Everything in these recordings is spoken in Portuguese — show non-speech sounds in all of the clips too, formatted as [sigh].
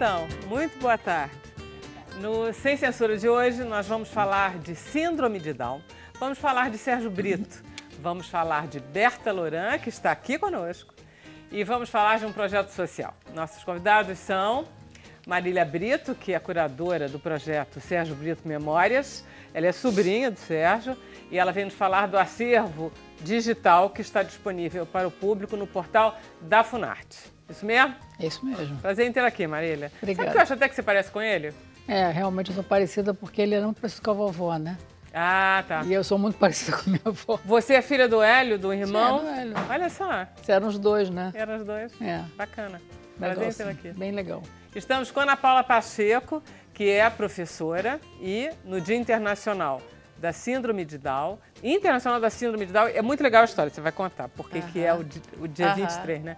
então, muito boa tarde. No Sem Censura de hoje, nós vamos falar de Síndrome de Down, vamos falar de Sérgio Brito, vamos falar de Berta Loran, que está aqui conosco, e vamos falar de um projeto social. Nossos convidados são Marília Brito, que é curadora do projeto Sérgio Brito Memórias, ela é sobrinha do Sérgio e ela vem nos falar do acervo digital que está disponível para o público no portal da Funarte. Isso mesmo? Isso mesmo. Prazer em ter aqui, Marília. Obrigada. Sabe que eu acho até que você parece com ele? É, realmente eu sou parecida porque ele é muito parecido com a vovó, né? Ah, tá. E eu sou muito [laughs] parecida com a minha avó. Você é filha do Hélio, do irmão? Sim, é do Hélio. Olha só, Vocês eram os dois, né? eram os dois. É. Bacana. Prazer em sim. aqui. Bem legal. Estamos com Ana Paula Pacheco, que é professora e no Dia Internacional da Síndrome de Down, Internacional da Síndrome de Down, é muito legal a história, você vai contar porque que é o, o dia Aham. 23, né?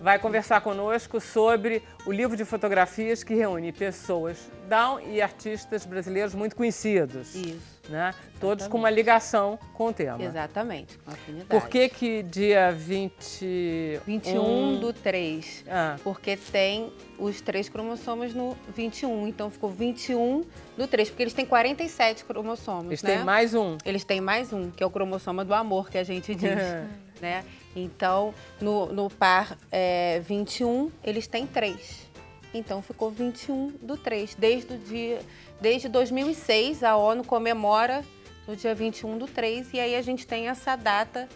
Vai conversar conosco sobre o livro de fotografias que reúne pessoas Down e artistas brasileiros muito conhecidos, Isso, né? Todos com uma ligação com o tema. exatamente, com afinidade. Por que que dia 20... 21 do 3. Ah, Porque tem os três cromossomos no 21. Então ficou 21 do 3. Porque eles têm 47 cromossomos, eles né? têm mais um. Eles têm mais um, que é o cromossoma do amor, que a gente diz. [laughs] né? Então, no, no par é, 21, eles têm três. Então, ficou 21 do 3. Desde, o dia, desde 2006, a ONU comemora no dia 21 do 3. E aí a gente tem essa data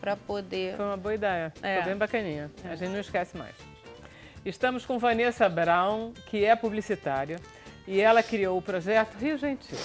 para poder... Foi uma boa ideia. É. Foi bem bacaninha. A gente não esquece mais. Estamos com Vanessa Brown, que é publicitária, e ela criou o projeto Rio Gentil.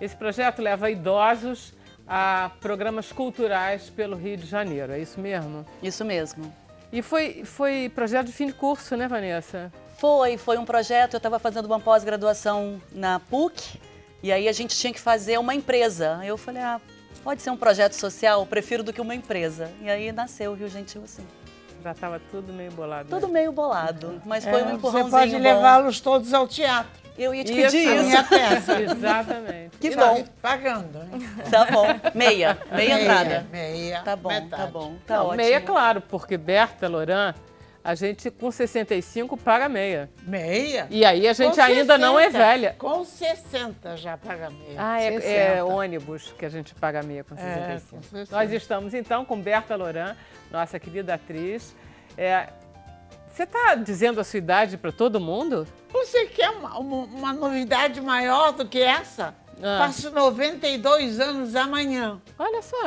Esse projeto leva idosos a programas culturais pelo Rio de Janeiro, é isso mesmo? Isso mesmo. E foi, foi projeto de fim de curso, né, Vanessa? Foi, foi um projeto, eu estava fazendo uma pós-graduação na PUC, e aí a gente tinha que fazer uma empresa. Eu falei, ah, pode ser um projeto social, prefiro do que uma empresa. E aí nasceu o Rio Gentil assim. Já estava tudo meio bolado. Tudo né? meio bolado, mas foi um É, empurrãozinho Você pode levá-los todos ao teatro. Eu ia te Isso, pedir A isso. minha peça. [laughs] Exatamente. Que Só bom. Pagando, hein? Tá bom. Meia, meia entrada. Meia, Tá bom, metade. tá bom. Tá Não, ótimo. meia, claro, porque Berta Loran, a gente com 65 paga meia. Meia? E aí a gente Com ainda não é 60. velha. Com 60 já paga meia. Ah, é, 60. é ônibus que a gente paga meia com 65. com 60. Nós estamos então com Berta Loran, nossa querida atriz. É, você está dizendo a sua idade para todo mundo? Você quer uma, uma- uma novidade maior do que essa? Ah. Faço 92 anos amanhã. Olha só.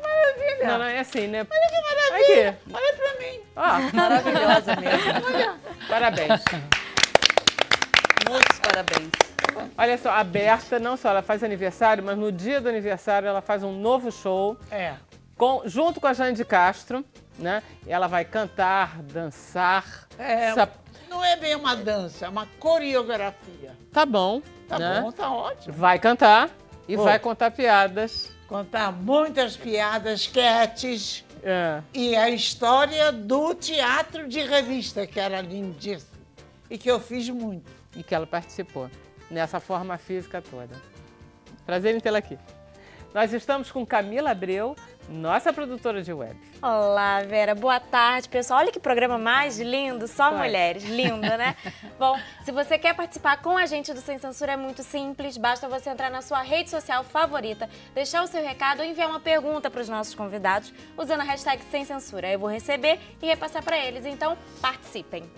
Maravilha. Não, não é assim, né? Olha que maravilha. Aqui. Olha pra mim. Ó, Maravilhosa mesmo. [laughs] parabéns. Muitos parabéns. Olha só, a Berta, não só ela faz aniversário, mas no dia do aniversário ela faz um novo show É. com- junto com a Jane de Castro, né? Ela vai cantar, dançar. É, Sa- Não é bem uma dança, é uma coreografia. Tá bom, Tá né? bom, tá ótimo. Vai cantar e Vou. vai contar piadas. Contar muitas piadas, sketches É. e a história do teatro de revista, que era lindíssimo. E que eu fiz muito. E que ela participou nessa forma física toda. Prazer em tê-la aqui. Nós estamos com Camila Abreu, nossa produtora de web. Olá, Vera. Boa tarde, pessoal. Olha que programa mais lindo, só Vai. mulheres. Lindo, né? [laughs] Bom, se você quer participar com a gente do Sem Censura, é muito simples. Basta você entrar na sua rede social favorita, deixar o seu recado ou enviar uma pergunta para os nossos convidados usando a hashtag Sem Censura. Eu vou receber e repassar para eles. Então, participem.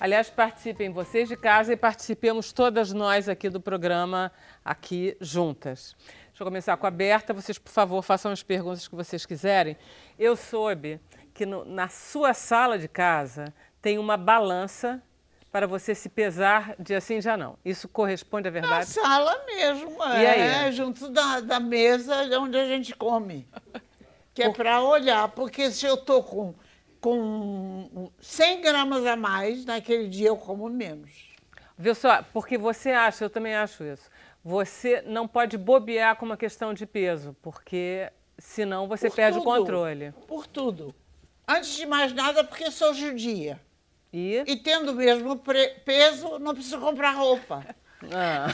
Aliás, participem vocês de casa e participemos todas nós aqui do programa, aqui juntas. Deixa eu começar com a Berta. Vocês, por favor, façam as perguntas que vocês quiserem. Eu soube que no- na sua sala de casa tem uma balança para você se pesar de assim já não. Isso corresponde à Na verdade? sala mesmo, E aí? é, junto da, da mesa onde a gente come. Que é para olhar, porque se eu tô com, com 100 gramas a mais, naquele dia eu como menos. Viu só? Porque você acha, eu também acho isso. Você não pode bobear com uma questão de peso, porque senão você Por perde o tudo. controle. Por tudo. Antes de mais nada, porque sou judia. E. E tendo o mesmo pre- peso, não preciso comprar roupa. [laughs] Ah,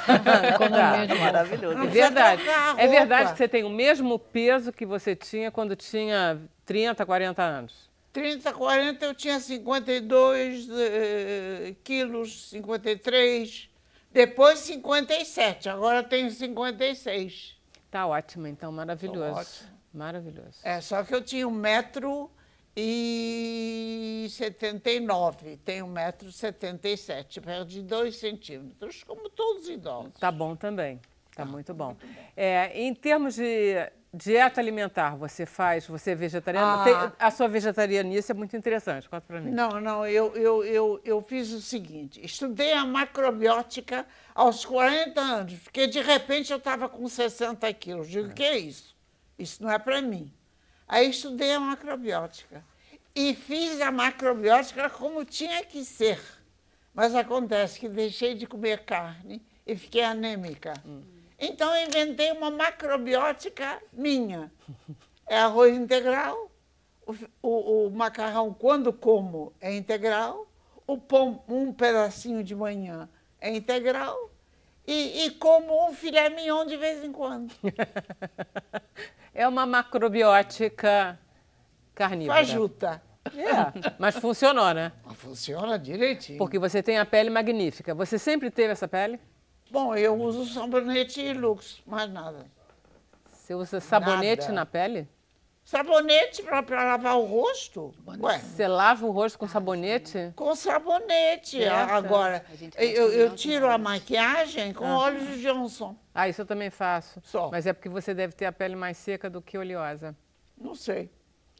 Economia de roupa. Maravilhoso. É precisa verdade. É verdade que você tem o mesmo peso que você tinha quando tinha 30, 40 anos. 30, 40 eu tinha 52 eh, quilos, 53. Depois 57, agora tenho 56. Tá ótimo, então, Tô maravilhoso. ótimo. Maravilhoso. É, só que eu tinha um metro e 79, tenho metro e 77, perdi dois centímetros, como todos os idosos. Tá bom também. Tá muito bom. É, em termos de dieta alimentar, você faz, você é vegetariana? Ah. Tem- a sua vegetarianice é muito interessante. Conta pra mim. Não, não, eu, eu, eu, eu fiz o seguinte: estudei a macrobiótica aos 40 anos, porque de repente eu estava com 60 quilos. Digo, o que é isso? Isso não é para mim. Aí estudei a macrobiótica e fiz a macrobiótica como tinha que ser. Mas acontece que deixei de comer carne e fiquei anêmica. Então eu inventei uma macrobiótica minha. É arroz integral, o, o- o macarrão, quando como, é integral, o pão, um pedacinho de manhã, é integral, e, e como um filé mignon de vez em quando. [laughs] É uma macrobiótica carnívora. Fajuta. É, mas funcionou, né? Funciona direitinho. Porque você tem a pele magnífica. Você sempre teve essa pele? Bom, eu uso sabonete e lux, mais nada. Você usa sabonete Nada. na pele? Sabonete para lavar o rosto? Ué, Você lava o rosto com sabonete? com sabonete. Essa. Agora, eu, eu tiro a maquiagem com óleo de Johnson. Ah, isso eu também faço. Só. Mas é porque você deve ter a pele mais seca do que oleosa. Não sei.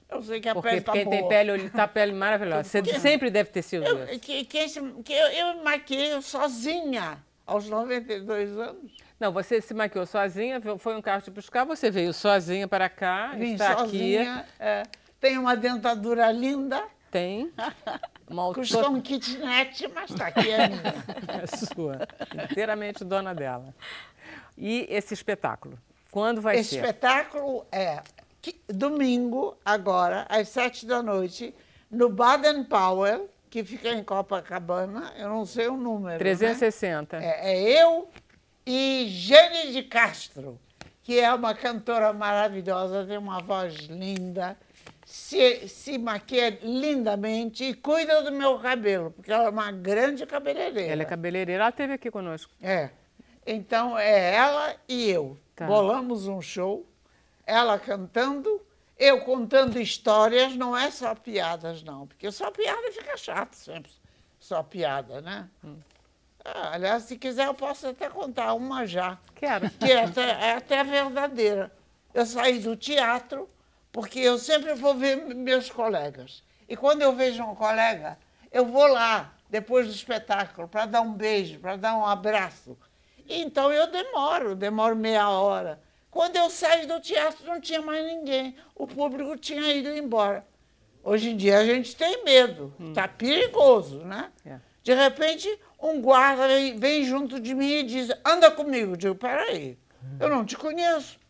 Eu sei que a Porque pele tá quem boa. tem pele, tá a pele maravilhosa. [laughs] Você sempre deve ter sido Eu, isso. que, que, que eu, eu me maquiei sozinha aos 92 anos. Não, você se maquiou sozinha, foi um carro te buscar, você veio sozinha para cá, Vim está sozinha. é. Tenho uma dentadura linda, aqui. Tem. [laughs] Uma auto... custou um kitnet, mas está aqui a minha. [laughs] é sua. Inteiramente dona dela. E esse espetáculo? Quando vai Esse ser? espetáculo é domingo, agora, às sete da noite, no Baden Powell, que fica em Copacabana, eu não sei o número. né? 360. É, é eu e Jane de Castro, que é uma cantora maravilhosa, tem uma voz linda, se, se maquia lindamente e cuida do meu cabelo, porque ela é uma grande cabeleireira. Ela é cabeleireira, ela esteve aqui conosco. É. Então é ela e eu. Tá. Bolamos um show, ela cantando, eu contando histórias, não é só piadas, não, porque só piada fica chato sempre. Só piada, né? Hum. Ah, aliás, se quiser, eu posso até contar uma já, Quero. que é até, é até verdadeira. Eu saí do teatro, porque eu sempre vou ver meus colegas. E quando eu vejo um colega, eu vou lá, depois do espetáculo, para dar um beijo, para dar um abraço. Então eu demoro, demoro meia hora. Quando eu saí do teatro, não tinha mais ninguém. O público tinha ido embora. Hoje em dia a gente tem medo, está perigoso, né? É. De repente, um guarda vem, vem junto de mim e diz: anda comigo. Eu digo: peraí, eu não te conheço.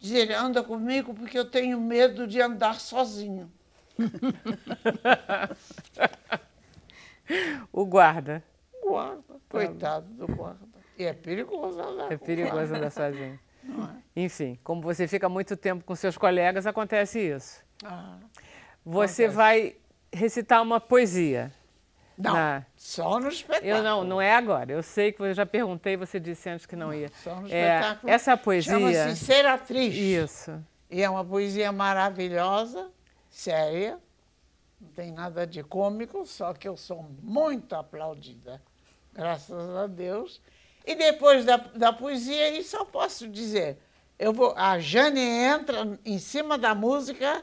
Diz ele: anda comigo porque eu tenho medo de andar sozinho. [laughs] O guarda. Guarda, coitado do guarda. E é perigoso andar É perigoso andar sozinho. Não é? Enfim, como você fica muito tempo com seus colegas, acontece isso. Ah, Você Acontece. vai recitar uma poesia. não, Na- só no espetáculo. Eu não, não é agora. Eu sei que eu já perguntei, você disse antes que não ia. Só no É, espetáculo. essa poesia. Chama-se Ser Atriz. Isso. E é uma poesia maravilhosa, séria, não tem nada de cômico, só que eu sou muito aplaudida, graças a Deus. E depois da, da poesia, isso eu posso dizer. Eu vou, a Jane entra em cima da música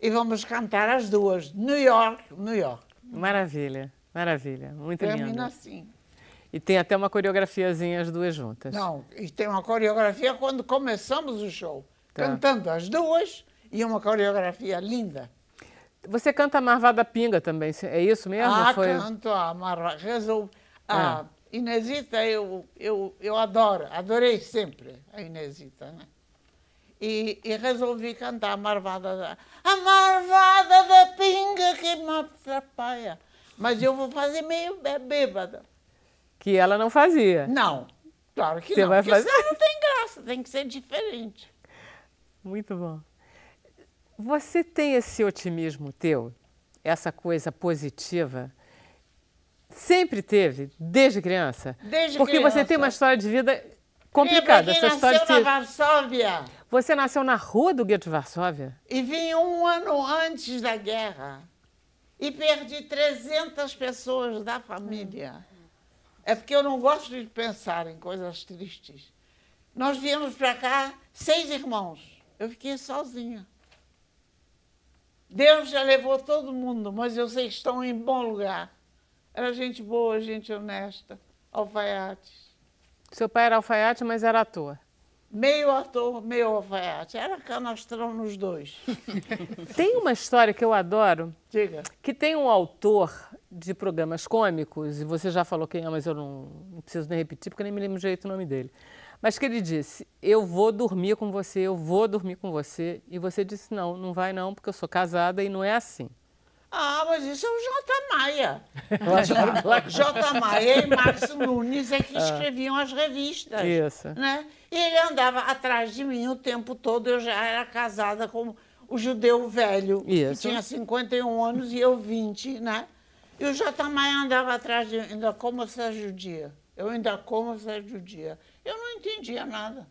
e vamos cantar as duas. New York, New York. Maravilha, maravilha. Muito Termina lindo. assim. E tem até uma coreografiazinha as duas juntas. Não, e tem uma coreografia quando começamos o show. Tá. Cantando as duas e uma coreografia linda. Você canta Marvada Pinga também, é isso mesmo? Ah, Foi- canto, a Marra, resol... A Inesita eu, eu, eu adoro, adorei sempre a Inesita, né? E, e resolvi cantar a Marvada da... A Marvada da Pinga que me atrapalha. Mas eu vou fazer meio bêbada. Que ela não fazia. Não, claro que Você não, vai fazer? não tem graça, tem que ser diferente. Muito bom. Você tem esse otimismo teu essa coisa positiva? Sempre teve, desde criança? Desde Porque você tem uma criança. história de vida complicada. Essa quem história de nasceu na Varsóvia Você nasceu na rua do Gueto de Varsóvia? e vim um ano antes da guerra e perdi 300 pessoas da família. É porque eu não gosto de pensar em coisas tristes. Nós viemos para cá seis irmãos. Eu fiquei sozinha. Deus já levou todo mundo, mas eu sei que estão em bom lugar. Era gente boa, gente honesta, alfaiates. Seu pai era alfaiate, mas era ator. Meio ator, meio alfaiate. Era canastrão nos dois. [laughs] Tem uma história que eu adoro, Diga. que tem um autor de programas cômicos, e você já falou quem é, mas eu não, não preciso nem repetir, porque nem me lembro direito o nome dele. Mas que ele disse, eu vou dormir com você, eu vou dormir com você. E você disse, não, não vai não, porque eu sou casada e não é assim. Ah, mas isso é o J. Maia. [laughs] J. Maia e Márcio Nunes é que escreviam as revistas. Isso. Né? E ele andava atrás de mim o tempo todo. Eu já era casada com o judeu velho, Isso. que tinha 51 anos e eu 20, né? E o J. Maia andava atrás de mim, ainda como essa judia. Eu ainda como essa judia. Eu não entendia nada.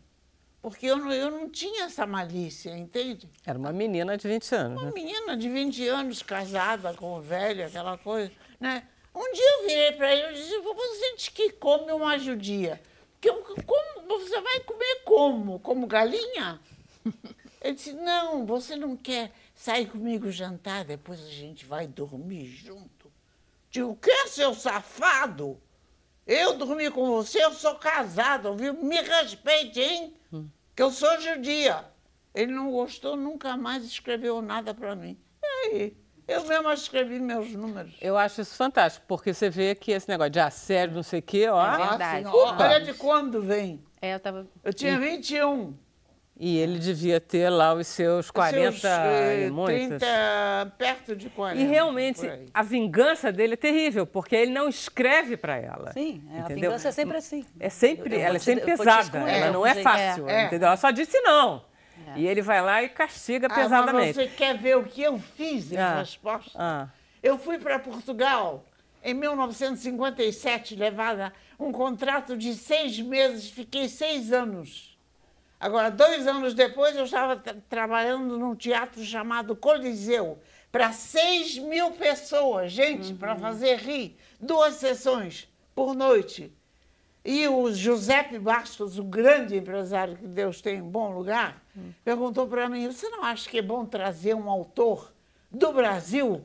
Porque eu não, eu não tinha essa malícia, entende? Era uma menina de 20 anos, Uma né? menina de 20 anos, casada com o velho, aquela coisa, né? Um dia eu virei para ele e disse, você diz que come uma judia. Que eu, como, você vai comer como? Como galinha? [laughs] Ele disse, não, você não quer sair comigo jantar, depois a gente vai dormir junto. Digo, o que, seu safado? Eu dormir com você, eu sou casada, viu? Me respeite, hein? Que eu sou judia. Ele não gostou, nunca mais escreveu nada para mim. E aí? Eu mesma escrevi meus números. Eu acho isso fantástico, porque você vê que esse negócio de assédio, não sei o quê, ó. Ah, verdade. ó, olha de quando vem. É, eu tava. Eu tinha 21. E ele devia ter lá os seus 40 seus, eh, e muitos. 30, perto de 40. E realmente, a vingança dele é terrível, porque ele não escreve para ela. Sim, é, a vingança é sempre assim. É sempre, Eu- eu ela vou é te- sempre te pesada, ela não é fácil, é. entendeu? Ela só disse não. E ele vai lá e castiga Ah, mas pesadamente. você quer ver o que eu fiz em Ah. resposta? Ah. Eu fui para Portugal em 1957, levada um contrato de seis meses, fiquei seis anos. Agora, dois anos depois, eu estava tra- trabalhando num teatro chamado Coliseu, para seis mil pessoas, gente, para fazer rir, duas sessões por noite. E o Giuseppe Bastos, o grande empresário que Deus tem em bom lugar, perguntou para mim: Você não acha que é bom trazer um autor do Brasil?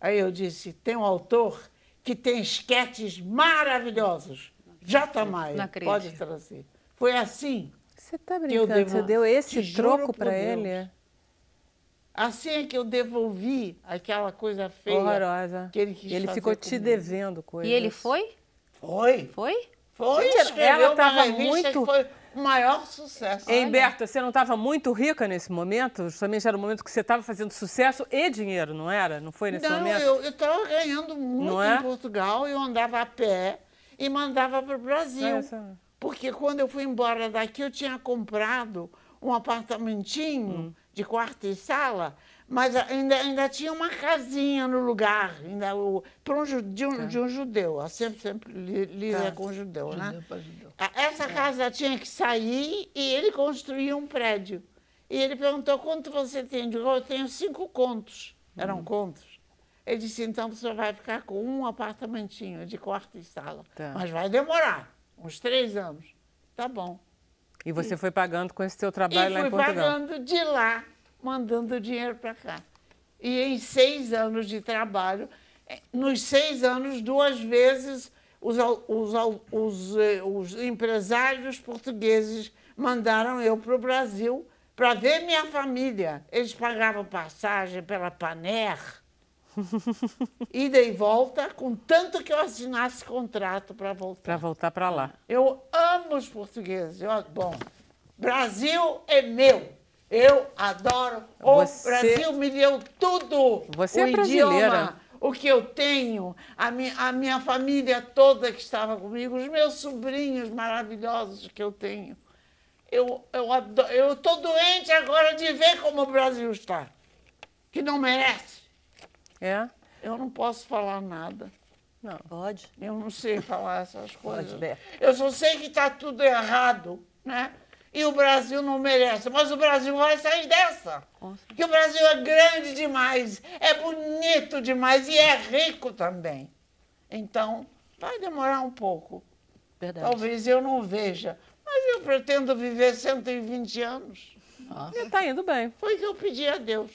Aí eu disse: Tem um autor que tem esquetes maravilhosos. J. Maia, pode trazer. Foi assim. Você tá eu brincando? devo- Você deu te esse juro troco para ele? é? Assim é que eu devolvi aquela coisa feia. Horrorosa. que ele quis ele fazer ficou te comigo. devendo coisas. E ele foi? Foi. Foi? Foi. Gente, ela uma tava revista muito- foi o maior sucesso. Hein, Berta, você não estava muito rica nesse momento? Justamente era o momento que você estava fazendo sucesso e dinheiro, não era? Não foi nesse Não, momento? eu estava ganhando muito Não é? em Portugal, eu andava a pé e mandava para o Brasil. É, essa- Porque quando eu fui embora daqui, eu tinha comprado um apartamentinho Hum. de quarto e sala, mas ainda, ainda tinha uma casinha no lugar, ainda o, um, de, Tá. um, de um judeu. Eu sempre, sempre li- lida com judeu, né? Judeu pra judeu. Essa casa tinha que sair e ele construía um prédio. E ele perguntou quanto você tem? Eu digo, eu tenho cinco contos. Eram Uhum. contos. Ele disse, então você vai ficar com um apartamentinho de quarto e sala. Tá. Mas vai demorar, uns três anos. Tá bom. E você foi pagando com esse seu E trabalho lá fui em Portugal. pagando de lá, mandando dinheiro para cá. E em seis anos de trabalho, eh, nos seis anos, duas vezes, os, os, os, eh, os empresários portugueses mandaram eu para o Brasil para ver minha família. Eles pagavam passagem pela Paner, ida e volta, com tanto que eu assinasse contrato para voltar. Para voltar para lá. Eu amo os portugueses. Eu, bom, Brasil é meu. Eu adoro. O Você- Brasil me deu tudo. Você o é brasileira. idioma, o que eu tenho, a minha, a minha família toda que estava comigo, os meus sobrinhos maravilhosos que eu tenho. Eu eu ado- eu estou doente agora de ver como o Brasil está, que não merece. É? Eu não posso falar nada. Não. Pode. Eu não sei falar essas coisas. Berta. Eu só sei que está tudo errado, né? E o Brasil não merece. Mas o Brasil vai sair dessa. Porque o Brasil é grande demais, é bonito demais e é rico também. Então, vai demorar um pouco. Verdade. Talvez eu não veja. Mas eu pretendo viver 120 anos. E tá indo bem. Foi o que eu pedi a Deus.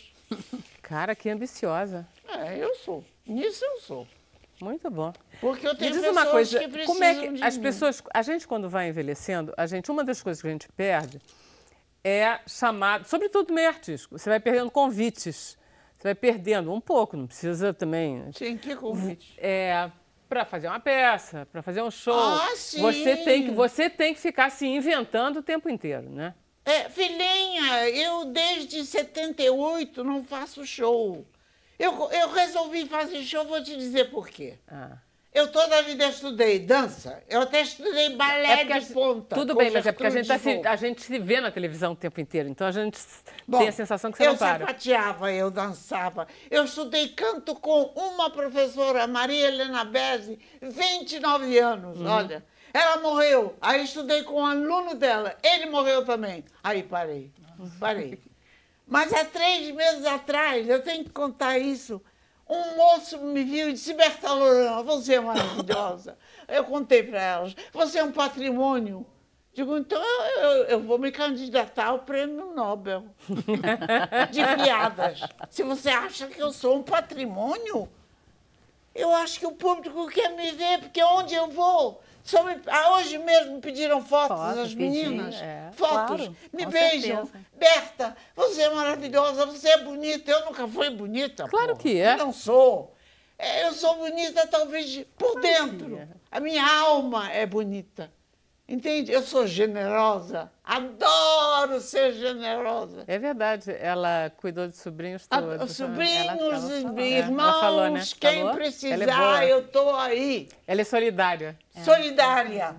Cara, que ambiciosa. É, eu sou. Nisso eu sou. Muito bom. Porque eu Me tenho diz pessoas uma coisa, que precisam como é que as mim. pessoas, a gente quando vai envelhecendo, a gente uma das coisas que a gente perde é chamado, sobretudo meio artístico, você vai perdendo convites, você vai perdendo um pouco, não precisa também Sim, que convite. é para fazer uma peça, para fazer um show. Ah, sim. Você tem que você tem que ficar se inventando o tempo inteiro, né? É, filhinha, eu desde 78 não faço show. Eu, eu resolvi fazer show, vou te dizer por quê. Ah. Eu toda a vida estudei dança, eu até estudei balé a de gente- ponta. Tudo bem, mas é porque a gente, tá se, a gente se vê na televisão o tempo inteiro, então a gente Bom, tem a sensação que você eu não para. sapateava, eu dançava. Eu estudei canto com uma professora, Maria Helena Bezzi, 29 anos, Uhum. olha. Ela morreu, aí estudei com um aluno dela, ele morreu também. Aí parei, parei. Mas há três meses atrás, eu tenho que contar isso, um moço me viu e disse, Berta Lorana, você é maravilhosa. [laughs] Eu contei para elas, você é um patrimônio. Digo, então eu, eu- eu vou me candidatar ao prêmio Nobel [laughs] de piadas. Se você acha que eu sou um patrimônio, eu acho que o público quer me ver, porque onde eu vou? Me- ah, hoje mesmo me pediram fotos Foto, as pedi, meninas. é, fotos. claro, me beijam. certeza. Berta, você é maravilhosa, você é bonita. Eu nunca fui bonita. Claro porra. que é. Eu não sou. É, Eu sou bonita, talvez, por dentro. A minha alma é bonita. Entende? Eu sou generosa. Adoro ser generosa. É verdade, ela cuidou de sobrinhos A- todos. né? Os sobrinhos, falou, é, irmãos, ela falou, né? quem Falou? precisar, é eu estou aí. Ela é solidária. Solidária.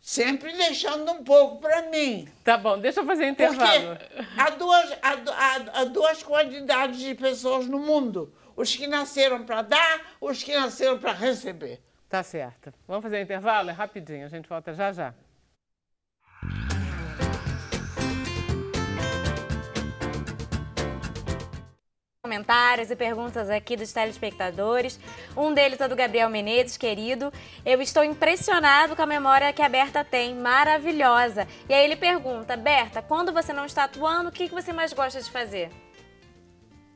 Sempre deixando um pouco para mim. Tá bom, deixa eu fazer Porque intervalo. há duas, há, há- há duas quantidades de pessoas no mundo: os que nasceram para dar, os que nasceram para receber. Tá certo. Vamos fazer intervalo? É rapidinho, a gente volta já já. Comentários e perguntas aqui dos telespectadores. Um deles é do Gabriel Menezes, querido. Eu estou impressionado com a memória que a Berta tem, maravilhosa. E aí ele pergunta, Berta, quando você não está atuando, o que que você mais gosta de fazer?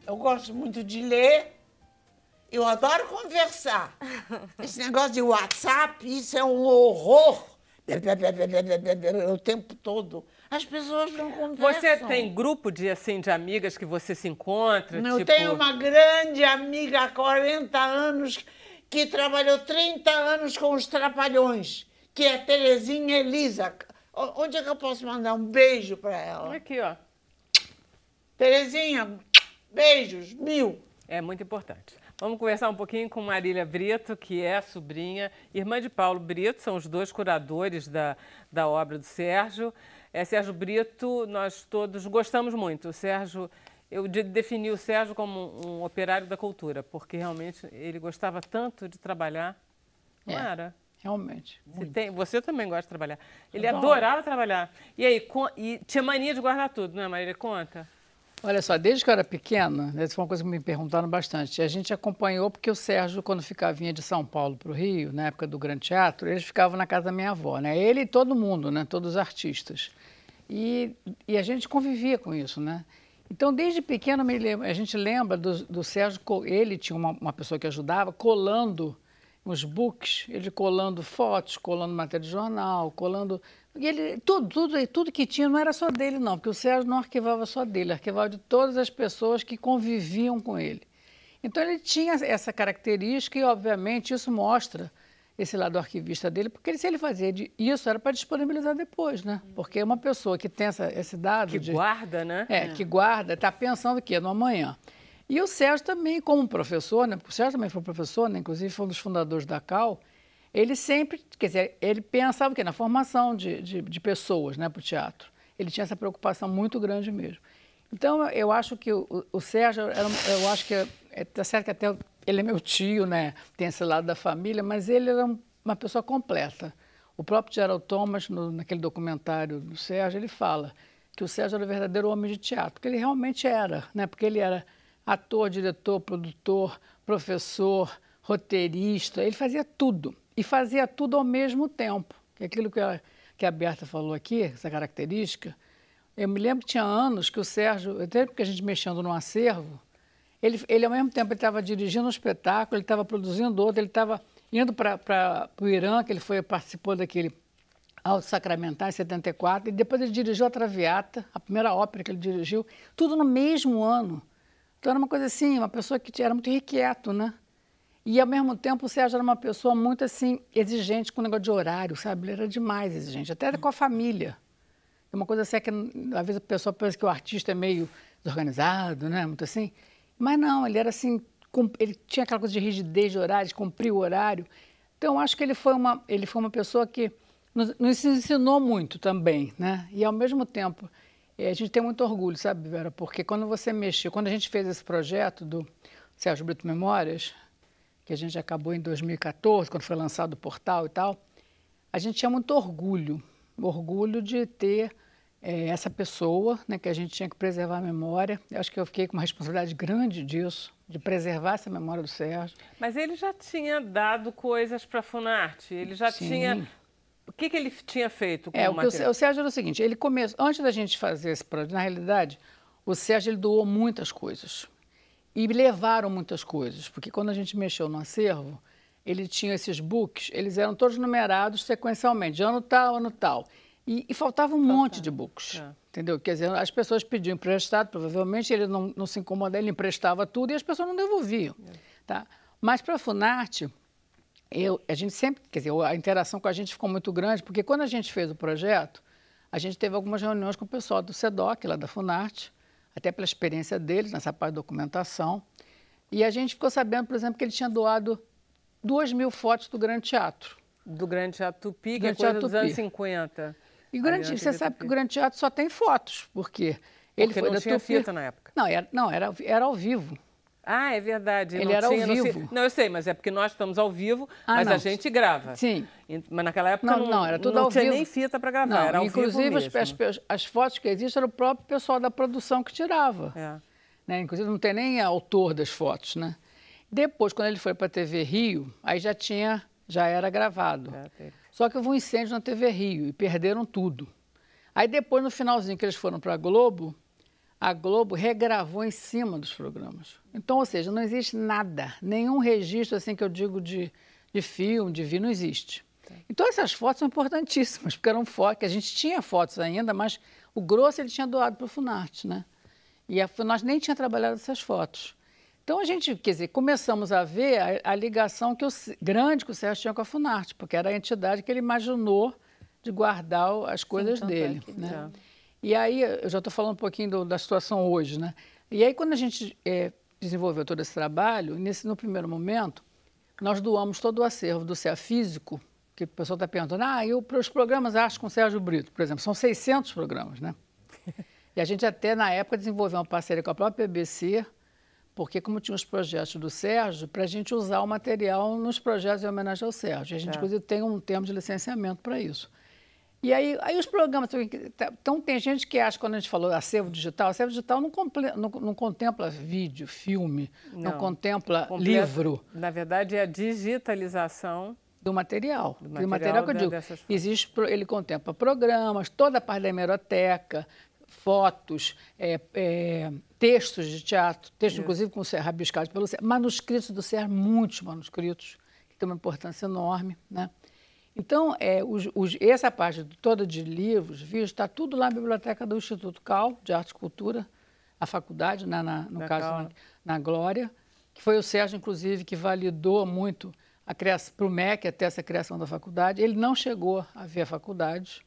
Eu gosto muito de ler. Eu adoro conversar. [laughs] Esse negócio de WhatsApp, isso é um horror. O tempo todo. As pessoas não conversam. Você tem grupo de assim de amigas que você se encontra? Eu tipo... tenho uma grande amiga há 40 anos que trabalhou 30 anos com os Trapalhões, que é Terezinha Elisa. Onde é que eu posso mandar um beijo para ela? Aqui, ó. Terezinha, beijos, mil. É muito importante. Vamos conversar um pouquinho com Marília Brito, que é sobrinha, irmã de Paulo Brito, são os dois curadores da, da obra do Sérgio. É, Sérgio Brito, nós todos gostamos muito. O Sérgio, eu de- defini o Sérgio como um, operário da cultura, porque realmente ele gostava tanto de trabalhar. Não É. era? Realmente. Você, tem- você também gosta de trabalhar. Ele Adoro. adorava trabalhar. E aí, con- e tinha mania de guardar tudo, não é, Marília? Conta. Olha só, desde que eu era pequena, essa foi uma coisa que me perguntaram bastante. A gente acompanhou porque o Sérgio, quando ficava, vinha de São Paulo para o Rio, na época do Grande Teatro, eles ficavam na casa da minha avó, né? Ele e todo mundo, né? Todos os artistas. E, e a gente convivia com isso, né? Então, desde pequeno, a gente lembra do, do Sérgio, ele tinha uma, uma pessoa que ajudava, colando os books, ele colando fotos, colando matéria de jornal, colando. E ele, tudo, tudo, tudo que tinha não era só dele, não, porque o Sérgio não arquivava só dele, arquivava de todas as pessoas que conviviam com ele. Então ele tinha essa característica e, obviamente, isso mostra esse lado arquivista dele, porque se ele fazia isso era para disponibilizar depois, né? Porque uma pessoa que tem essa, esse dado Que de, guarda, né? é, que guarda, está pensando o quê? No amanhã. E o Sérgio também, como professor, né? o Sérgio também foi professor, né? inclusive foi um dos fundadores da CAL, ele sempre, quer dizer, ele pensava o quê? Na formação de, de, de pessoas né, para o teatro. Ele tinha essa preocupação muito grande mesmo. Então, eu acho que o, o Sérgio, era eu acho que é, tá certo que até ele é meu tio, né? Tem esse lado da família, mas ele era um, uma pessoa completa. O próprio Gerald Thomas, no, naquele documentário do Sérgio, ele fala que o Sérgio era o verdadeiro homem de teatro, que ele realmente era, né? Porque ele era ator, diretor, produtor, professor, roteirista, ele fazia tudo. E fazia tudo ao mesmo tempo. Que aquilo que a, que a Berta falou aqui, essa característica, eu me lembro que tinha anos que o Sérgio, até porque a gente mexendo no acervo, ele, ele ao mesmo tempo estava dirigindo um espetáculo, ele estava produzindo outro, ele estava indo para o Irã, que ele foi participou daquele Alto Sacramental em 74, e depois ele dirigiu a Traviata, a primeira ópera que ele dirigiu, tudo no mesmo ano. Então era uma coisa assim, uma pessoa que era muito irrequieto, né? E ao mesmo tempo o Sérgio era uma pessoa muito assim, exigente com o negócio de horário, sabe? Ele era demais exigente, até com a família. É uma coisa assim que às vezes a pessoa pensa que o artista é meio desorganizado, né? Muito assim. Mas não, ele era assim, ele tinha aquela coisa de rigidez de horário, de cumprir o horário. Então, acho que ele foi uma, ele foi uma pessoa que nos, nos ensinou muito também, né? E ao mesmo tempo, eh, a gente tem muito orgulho, sabe, Vera? Porque quando você mexeu, quando a gente fez esse projeto do Sérgio Brito Memórias, que a gente acabou em 2014, quando foi lançado o portal e tal, a gente tinha muito orgulho, orgulho de ter é, essa pessoa, né, que a gente tinha que preservar a memória. Eu acho que eu fiquei com uma responsabilidade grande disso, de preservar essa memória do Sérgio. Mas ele já tinha dado coisas para a Funarte, ele já Sim. tinha... O que, que ele tinha feito com é, o material? O, o Sérgio era o seguinte, ele começou, antes da gente fazer esse projeto, na realidade, o Sérgio ele doou muitas coisas. E levaram muitas coisas, porque quando a gente mexeu no acervo, ele tinha esses books, eles eram todos numerados sequencialmente, de ano tal, ano tal. E, e faltava um Faltava. monte de books, é. entendeu? Quer dizer, as pessoas pediam emprestado, provavelmente ele não, não se incomodava, ele emprestava tudo e as pessoas não devolviam, é. tá? Mas para a Funarte, eu, a gente sempre, quer dizer, a interação com a gente ficou muito grande, porque quando a gente fez o projeto, a gente teve algumas reuniões com o pessoal do SEDOC, lá da Funarte, até pela experiência deles nessa parte de documentação, e a gente ficou sabendo, por exemplo, que ele tinha doado duas mil fotos do Grande Teatro. Do Grande Teatro Tupi, que é coisa dos anos 50. E o grande, você sabe que o Grande Teatro só tem fotos, porque ele porque foi não da tinha Tupi. fita na época. Não, era, não era, era ao vivo. Ah, é verdade. Ele não era tinha, ao não, vivo. sei- não, eu sei, mas é porque nós estamos ao vivo, Ah, mas não. a gente grava. Sim. Mas naquela época Não, não, não, era tudo não ao tinha vivo. nem fita para gravar, Não, era ao inclusive vivo as, mesmo. as- as fotos que existem era o próprio pessoal da produção que tirava. É. né? Inclusive não tem nem autor das fotos, né? Depois, quando ele foi para a TV Rio, aí já tinha, já era gravado. É, Só que houve um incêndio na TV Rio e perderam tudo. Aí depois, no finalzinho que eles foram para a Globo, a Globo regravou em cima dos programas. Então, ou seja, não existe nada, nenhum registro assim que eu digo de, de filme, de vídeo, não existe. Então essas fotos são importantíssimas, [laughs] porque eram fotos, que a gente tinha fotos ainda, mas o grosso ele tinha doado para o Funarte, né? E a Funarte nem tinha trabalhado essas fotos. Então a gente, quer dizer, começamos a ver a, a ligação que o, grande que o Sérgio tinha com a Funarte, porque era a entidade que ele imaginou de guardar as coisas tanto é dele. que- né? E aí, eu já estou falando um pouquinho do- da situação hoje, né? E aí, quando a gente eh, desenvolveu todo esse trabalho, nesse, no primeiro momento, nós doamos todo o acervo do CEA Físico, que o pessoal está perguntando, ah, e os programas Arte com Sérgio Brito, por exemplo, são 600 programas, né? [laughs] E a gente até, na época, desenvolveu uma parceria com a própria BBC, porque como tinha os projetos do Sérgio, para a gente usar o material nos projetos em homenagem ao Sérgio. A gente, Tá. inclusive, tem um termo de licenciamento para isso. E aí, aí os programas. Então, tem gente que acha, quando a gente falou acervo digital, acervo digital não, comple- não- não contempla vídeo, filme, não, Não. contempla Completa- livro Na verdade, é a digitalização. do material. Do Do material material que eu digo. Existe, ele contempla programas, toda a parte da hemeroteca, fotos, é, é, textos de teatro, textos inclusive com ser rabiscados pelo Ser, manuscritos do Ser, muitos manuscritos, que tem uma importância enorme, né? Então, é, os- os- essa parte toda de livros, vídeos, está tudo lá na biblioteca do Instituto Cal, de Arte e Cultura, a faculdade, né, na, no Da caso, na, na Glória, que foi o Sérgio, inclusive, que validou muito para o MEC até essa criação da faculdade. Ele não chegou a ver a faculdade,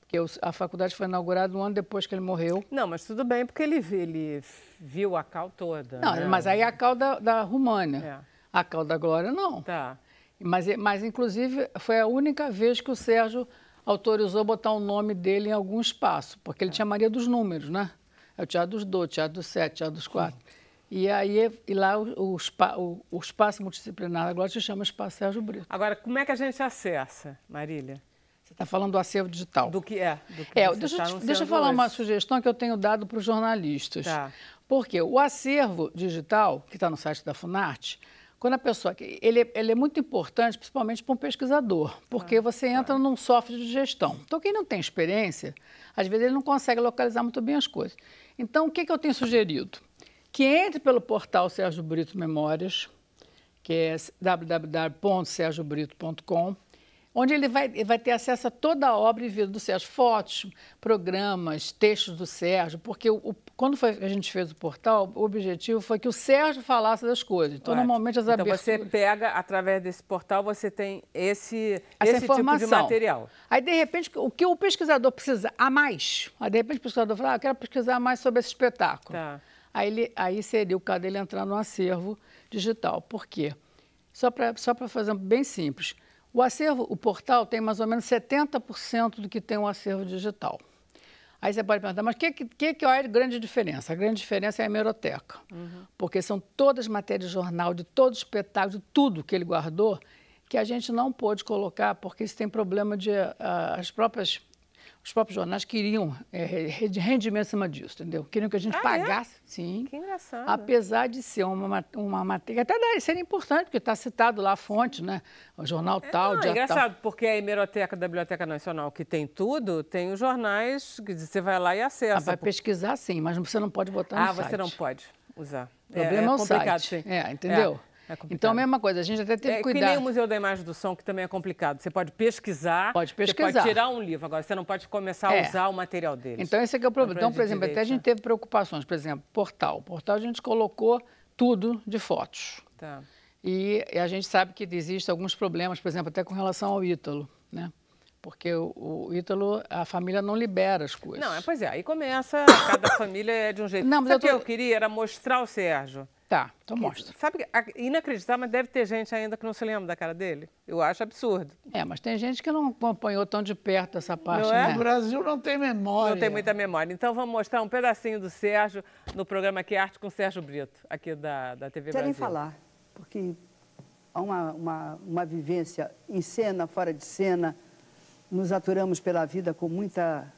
porque a faculdade foi inaugurada um ano depois que ele morreu. Não, mas tudo bem, porque ele, ele viu a cal toda. Não, né? mas aí a cal da, da Rumânia. É. A cal da Glória, não. Tá. Mas, mas, inclusive, foi a única vez que o Sérgio autorizou botar o nome dele em algum espaço, porque ele tinha Maria dos Números, né? É o Teatro dos Dois, Teatro dos Sete, Teatro dos Quatro. E aí, e lá o, o, o, o espaço multidisciplinar agora se chama Espaço Sérgio Brito. Agora, como é que a gente acessa, Marília? Você está falando do acervo digital. Do que é? Do que É, deixa, anunciando deixa eu falar hoje. uma sugestão que eu tenho dado para os jornalistas. Tá. Porque o acervo digital, que está no site da Funarte, quando a pessoa. Ele, ele é muito importante, principalmente para um pesquisador, porque Ah, você entra num software de gestão. Então, quem não tem experiência, às vezes ele não consegue localizar muito bem as coisas. Então, o que, que eu tenho sugerido? Que entre pelo portal Sérgio Brito Memórias, que é www.sergiobrito.com, onde ele vai, ele vai ter acesso a toda a obra e vida do Sérgio, fotos, programas, textos do Sérgio, porque o- o- quando foi- a gente fez o portal, o objetivo foi que o Sérgio falasse das coisas. Então, Ótimo. normalmente as Então aberturas... você pega, através desse portal, você tem esse, essa esse tipo de material. Aí, de repente, o que o pesquisador precisa a mais, aí, de repente, o pesquisador fala, ah, eu quero pesquisar mais sobre esse espetáculo. Tá. Aí, ele, aí seria o caso dele entrar no acervo digital. Por quê? Só para só para fazer bem simples. O acervo, o portal tem mais ou menos 70% do que tem o acervo digital. Aí você pode perguntar, mas o que, que, que, é a grande diferença? A grande diferença é a hemeroteca. Porque são todas matérias de jornal, de todo espetáculo, de tudo que ele guardou, que a gente não pôde colocar, porque isso tem problema de. ah, as próprias, os próprios jornais queriam de rendimento em cima disso, entendeu? Queriam que a gente Ah, é? pagasse, sim. Que engraçado. Apesar de ser uma, ma- uma matéria, até daí seria importante, porque está citado lá a fonte, né? O jornal tal, Não, é dia engraçado, porque a hemeroteca da Biblioteca Nacional, que tem tudo, tem os jornais que você vai lá e tal. Ah, acessa. vai pesquisar sim, mas você não pode botar no ah, site. você não pode usar. O problema é, o complicado, site. sim. É, entendeu? É, é complicado. então, a mesma coisa, a gente até teve É que que nem o Museu da Imagem do Som, que também é complicado. Você pode pesquisar, Pode você pesquisar. pode tirar um livro, agora você não pode começar a É. usar o material deles. Então, esse aqui é o problema. Então, por exemplo, até a gente teve preocupações. Por exemplo, portal. Portal a gente colocou tudo de fotos. Tá. E, e a gente sabe que existem alguns problemas, por exemplo, até com relação ao Ítalo, né? Porque o, o Ítalo, a família não libera as coisas. Não, é, pois é, aí começa, cada família é de um jeito. Não, mas Sabe eu o que tô- eu queria? Era mostrar o Sérgio. Tá, então Que- mostra. Sabe, inacreditável, mas deve ter gente ainda que não se lembra da cara dele. Eu acho absurdo. É, mas tem gente que não acompanhou tão de perto essa parte, Não é? né? O Brasil não tem memória. Não tem muita memória. Então vamos mostrar um pedacinho do Sérgio no programa aqui Arte com Sérgio Brito, aqui da, da TV Querem Brasil. falar, porque há uma, uma, uma vivência em cena, fora de cena, nos aturamos pela vida com muita,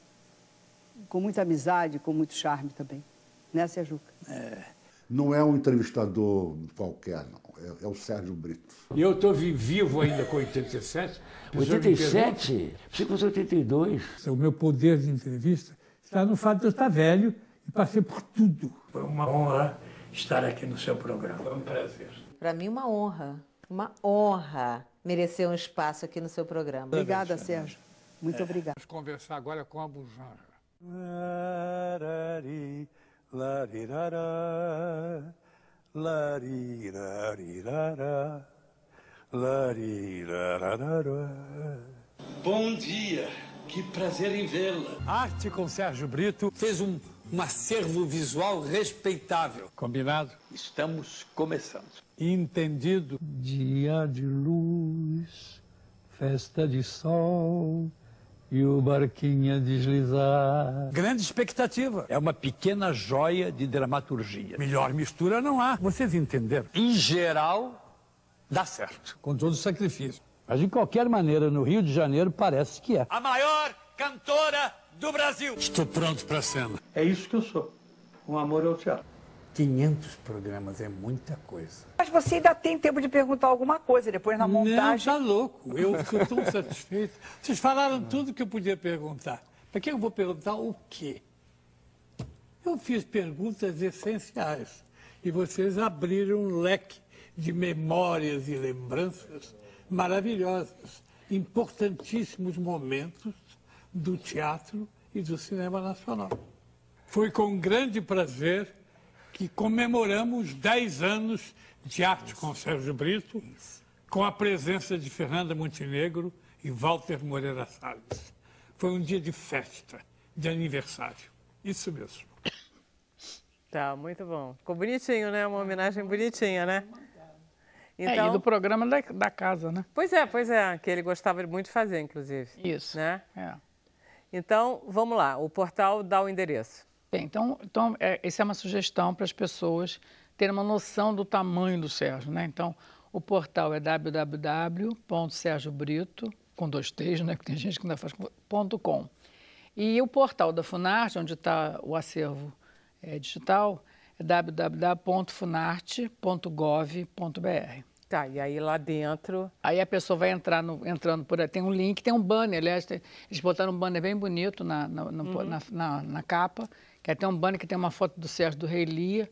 com muita amizade, com muito charme também. Né, Serjuca? Não é um entrevistador qualquer, não. É, é o Sérgio Brito. E eu estou vivo ainda com 87. O senhor me pergunta- 87? Você com 82. O meu poder de entrevista está no fato de eu estar velho e passei por tudo. Foi uma honra estar aqui no seu programa. Foi um prazer. Para mim, uma honra. Uma honra merecer um espaço aqui no seu programa. Obrigada, Sérgio. Muito obrigada. Vamos conversar agora com a Bujanja. Larirará, larirarirará, larirarará. Bom dia, que prazer em vê-la. Arte com Sérgio Brito. Fez um, um acervo visual respeitável. Combinado? Estamos começando. Entendido. Dia de luz, festa de sol e o barquinho a deslizar. Grande expectativa. É uma pequena joia de dramaturgia. Melhor mistura não há. Vocês entenderam? Em geral, dá certo. Com todo o sacrifício. Mas de qualquer maneira, no Rio de Janeiro parece que é. A maior cantora do Brasil. Estou pronto para a cena. É isso que eu sou. Um amor ao teatro. 500 programas é muita coisa. Mas você ainda tem tempo de perguntar alguma coisa depois na Não, montagem. tá louco. Eu estou tão [laughs] satisfeito. Vocês falaram tudo que eu podia perguntar. Para que eu vou perguntar o quê? Eu fiz perguntas essenciais e vocês abriram um leque de memórias e lembranças maravilhosas, importantíssimos momentos do teatro e do cinema nacional. Foi com grande prazer que comemoramos 10 anos de arte com Sérgio Brito, com a presença de Fernanda Montenegro e Walter Moreira Salles. Foi um dia de festa, de aniversário. Isso mesmo. Tá, muito bom. Ficou bonitinho, né? Uma homenagem bonitinha, né? É, e do programa da, da casa, né? Pois é, pois é, que ele gostava muito de fazer, inclusive. Isso. Né? É. Então, vamos lá. O portal dá o endereço. Bem, então, então é, essa é uma sugestão para as pessoas terem uma noção do tamanho do Sérgio, né? Então, o portal é www.sergiobrito, com dois T's, né? Que tem gente que ainda faz ponto .com. E o portal da Funarte, onde está o acervo é, digital, é www.funarte.gov.br. Tá, e aí lá dentro. Aí a pessoa vai entrar no, entrando por aí. Tem um link, tem um banner, aliás, tem, eles botaram um banner bem bonito na, na, uhum. na, na, na, capa, que é até um banner que tem uma foto do Sérgio do Rei Lia.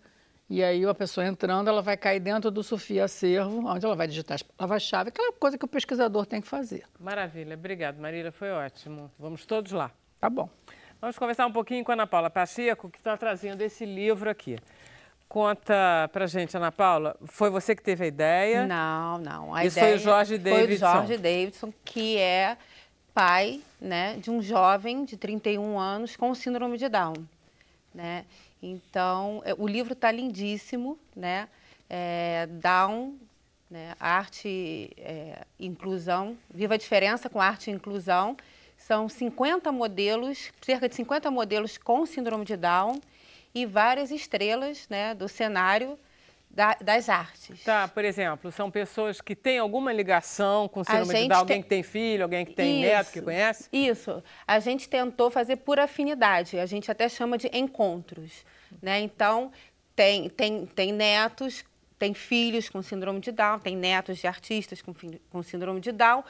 E aí a pessoa entrando, ela vai cair dentro do Sofia Acervo, onde ela vai digitar as palavras-chave, aquela coisa que o pesquisador tem que fazer. Maravilha, obrigada, Marília, foi ótimo. Vamos todos lá. Tá bom. Vamos conversar um pouquinho com a Ana Paula Pacheco, que está trazendo esse livro aqui. Conta pra gente, Ana Paula, foi você que teve a ideia? Não, não. A Isso ideia foi o Jorge Davidson. Foi o Jorge Davidson, que é pai né, de um jovem de 31 anos com síndrome de Down. Né? Então, é, o livro está lindíssimo, né? É, Down, né? arte, é, inclusão, viva a diferença com arte e inclusão. São 50 modelos, cerca de 50 modelos com síndrome de Down e várias estrelas né, do cenário da, das artes. Tá, por exemplo, são pessoas que têm alguma ligação com síndrome de Down, alguém tem... que tem filho, alguém que tem Isso. neto, que conhece? Isso. A gente tentou fazer por afinidade, a gente até chama de encontros. Né? Então, tem, tem, tem netos, tem filhos com síndrome de Down, tem netos de artistas com, com síndrome de Down.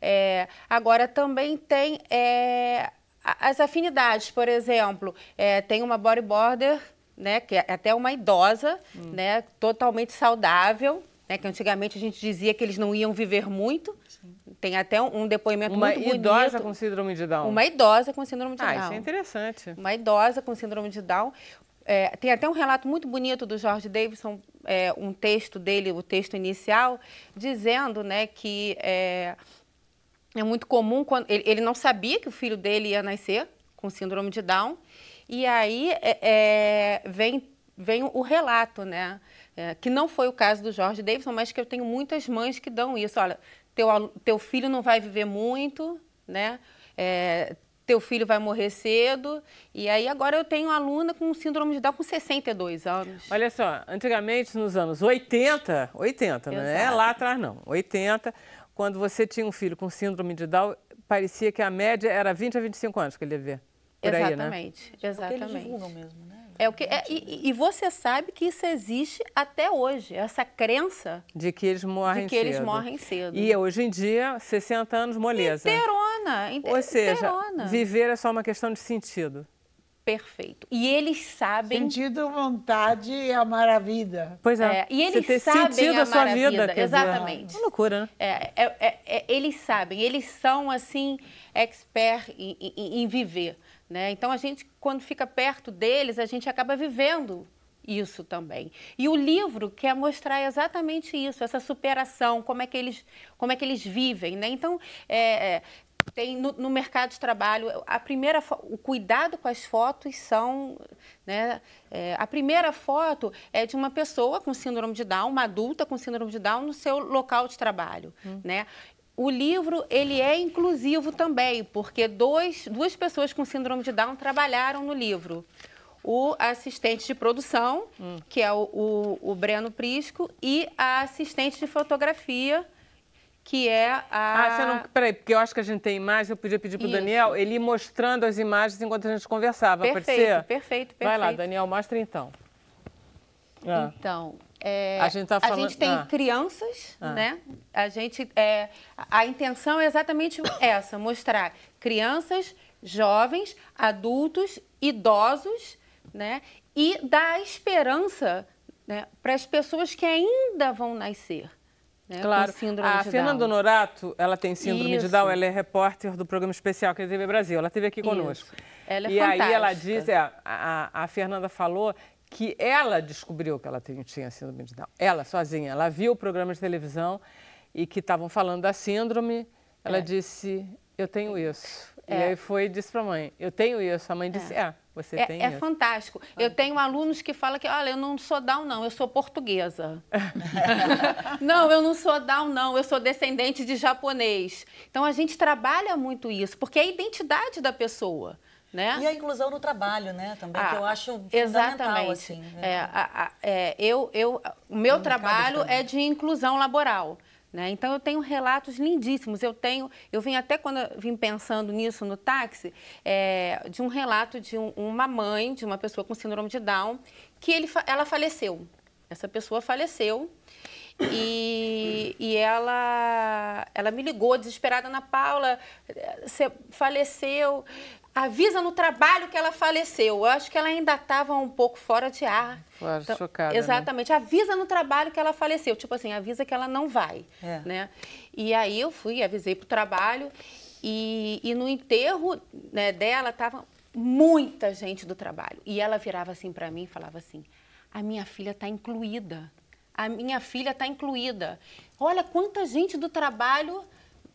É, agora, também tem é, as afinidades, por exemplo, é, tem uma bodyboarder, né, que é até uma idosa, hum. né, totalmente saudável, né, que antigamente a gente dizia que eles não iam viver muito. Sim. Tem até um, um depoimento uma muito bonito. Uma idosa com síndrome de Down. Uma idosa com síndrome de ah, Down. isso é interessante. Uma idosa com síndrome de Down. É, tem até um relato muito bonito do George Davidson, é, um texto dele, o texto inicial, dizendo né, que é, é muito comum quando ele, ele, não sabia que o filho dele ia nascer com síndrome de Down e aí é, é, vem vem o relato, né? É, que não foi o caso do George Davidson, mas que eu tenho muitas mães que dão isso. Olha, teu, teu filho não vai viver muito, né? É, teu filho vai morrer cedo. E aí agora eu tenho aluna com síndrome de Down com 62 anos. Olha só, antigamente nos anos 80, 80, não é lá atrás não, 80, quando você tinha um filho com síndrome de Down, parecia que a média era 20 a 25 anos que ele ia ver. Por exatamente, aí, né? exatamente. É divulgam mesmo, né? É o que é, e, e, você sabe que isso existe até hoje, essa crença de que eles morrem de que cedo. eles morrem cedo. E hoje em dia, 60 anos moleza. Inteirona, Ou seja, viver é só uma questão de sentido perfeito. E eles sabem. Sentido, vontade e amar a vida. Pois é. é e eles ter sabem sentido a sua vida. vida Exatamente. Dizer, uma loucura, né? É, é, é, é, eles sabem, eles são, assim, expert em, em, em viver. Né? Então, a gente, quando fica perto deles, a gente acaba vivendo isso também. E o livro quer mostrar exatamente isso, essa superação, como é que eles, como é que eles vivem. Né? Então, é, é tem no, no, mercado de trabalho a primeira o cuidado com as fotos são né, é, a primeira foto é de uma pessoa com síndrome de Down uma adulta com síndrome de Down no seu local de trabalho hum. né o livro ele é inclusivo também porque dois, duas pessoas com síndrome de Down trabalharam no livro o assistente de produção, hum. que é o, o, o Breno Prisco, e a assistente de fotografia, que é a... Ah, você não... Peraí, porque eu acho que a gente tem imagens, eu podia pedir para o Daniel ele ir mostrando as imagens enquanto a gente conversava, perfeito, pode ser? Perfeito, perfeito. Vai lá, Daniel, mostra então. Ah. Então, é, a, gente tá falando... a gente tem ah. crianças, ah. né? A gente, é, a intenção é exatamente [coughs] essa, mostrar crianças, jovens, adultos, idosos, né? E dar esperança né, para as pessoas que ainda vão nascer. Né, claro. a Fernanda Norato, ela tem síndrome Isso. de Down, ela é repórter do programa especial que é TV Brasil. Ela esteve aqui conosco. Isso. Ela é e fantástica. aí ela diz, é, a, a Fernanda falou que ela descobriu que ela tinha síndrome de Down. Ela, sozinha. Ela viu o programa de televisão e que estavam falando da síndrome. Ela é. disse, eu tenho isso. É. E aí foi e disse para a mãe, eu tenho isso. A mãe disse, é. é você é, tem é isso. fantástico. Eu tenho alunos que falam que, olha, eu não sou Down, não, eu sou portuguesa. [laughs] não, eu não sou Down, não, eu sou descendente de japonês. Então a gente trabalha muito isso, porque é a identidade da pessoa. Né? E a inclusão no trabalho, né? Também, Ah, que eu acho fundamental, Exatamente. assim. né? É, a- a- é, eu, eu, o meu No trabalho é de inclusão laboral. Né? Então eu tenho relatos lindíssimos. Eu tenho, eu vim até quando vim pensando nisso no táxi, é, de um relato de um- uma mãe de uma pessoa com síndrome de Down que ele, ela faleceu. Essa pessoa faleceu e, e ela, ela me ligou desesperada, Ana Paula, eh, você faleceu. Avisa no trabalho que ela faleceu. Eu acho que ela ainda estava um pouco fora de ar. Fora, Então, chocada, né? Exatamente. Avisa no trabalho que ela faleceu. Tipo assim, avisa que ela não vai. É. Né? E aí eu fui, avisei para o trabalho. E, e no enterro né, dela estava muita gente do trabalho. E ela virava assim para mim e falava assim: a minha filha está incluída. A minha filha está incluída. Olha quanta gente do trabalho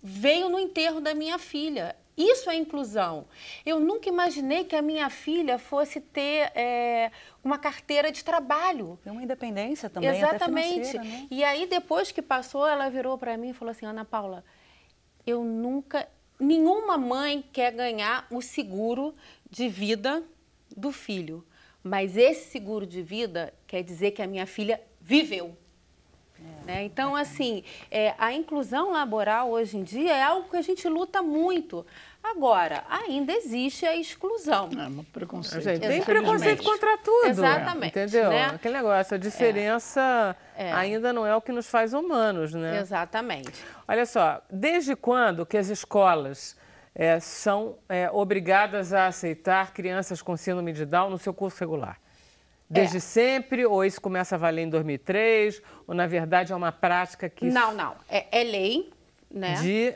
veio no enterro da minha filha. Isso é inclusão. Eu nunca imaginei que a minha filha fosse ter é, uma carteira de trabalho. Tem uma independência também, Exatamente. né? E aí, depois que passou, ela virou para mim e falou assim: Ana Paula, eu nunca. Nenhuma mãe quer ganhar o seguro de vida do filho. Mas esse seguro de vida quer dizer que a minha filha viveu. Né? Então, assim, é, a inclusão laboral hoje em dia é algo que a gente luta muito. Agora, ainda existe a exclusão. É, um preconceito. Gente, tem preconceito contra tudo. Exatamente, Entendeu? né? Aquele negócio, a diferença É. ainda não é o que nos faz humanos, né? Exatamente. Olha só, desde quando que as escolas eh, são eh, obrigadas a aceitar crianças com síndrome de Down no seu curso regular? Desde sempre? Ou isso começa a valer em 2003? Ou, na verdade, é uma prática que... Não, não. É, é lei, né? De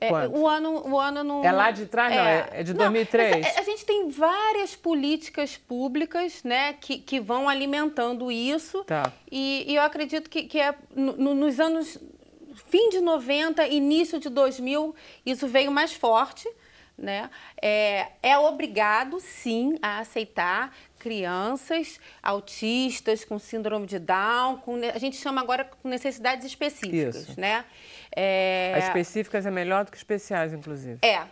É, o ano, o ano não. É lá de trás? Não, é- é de Não, 2003? mas A, a gente tem várias políticas públicas, né, que, que vão alimentando isso. Tá. E, e eu acredito que, que é no- no- nos anos fim de 90, início de 2000, isso veio mais forte. Né? É, é obrigado, sim, a aceitar crianças autistas com síndrome de Down, com, a gente chama agora com necessidades específicas. Isso. Né? É, As específicas é melhor do que especiais, inclusive. é,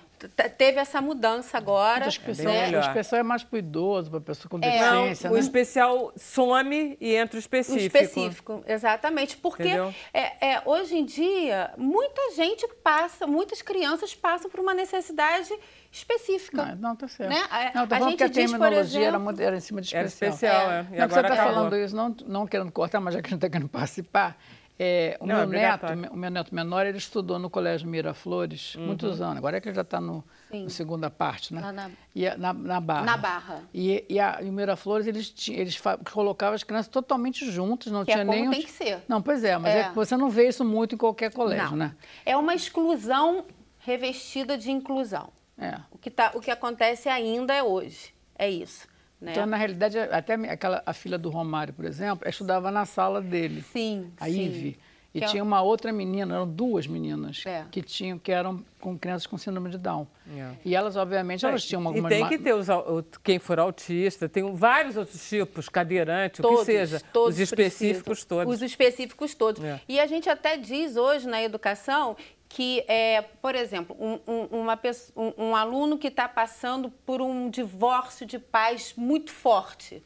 teve essa mudança agora. Acho que o especial, melhor. o especial é mais para o idoso, para a pessoa com É. deficiência, o né? especial some e entra o O específico. específico, exatamente. Porque é, é, hoje em dia, muita gente passa, muitas crianças passam por uma necessidade específica. Não, não, tá certo. Né? A- Não, tô a falando gente que a diz, terminologia era, exemplo- muito- era em cima de especial. Era especial, é. E Não, que você agora está falando isso, não, não querendo cortar, mas já que a gente está querendo participar, é, o Não, é meu neto, obrigatório. o meu neto menor, ele estudou no Colégio Miraflores Uhum. muitos anos. Agora é que ele já está no, na segunda parte, né? Lá na- E a- na, na Barra. Na Barra. E, e, a, e o Miraflores, eles, eles colocavam as crianças totalmente juntas, não Que é tinha como nem... tem que ser. Não, pois é, mas é. É. que você não vê isso muito em qualquer colégio, Não. né? É uma exclusão revestida de inclusão. É. O que, tá, o que acontece ainda é hoje. É isso. Né? Então, na realidade, até aquela, a filha do Romário, por exemplo, estudava na sala dele. Sim, A sim. Ive. E Que é- tinha uma outra menina, eram duas meninas, É. que tinham, que eram com crianças com síndrome de Down. É. E elas, obviamente, elas tinham E algumas... tem ma- que ter os, o- quem for autista, tem vários outros tipos, cadeirante, o Todos, que seja. todos os específicos precisam. todos. Os específicos todos. É. E a gente até diz hoje na educação que, é, por exemplo, um, um- uma pesso- um- um aluno que está passando por um divórcio de pais muito forte.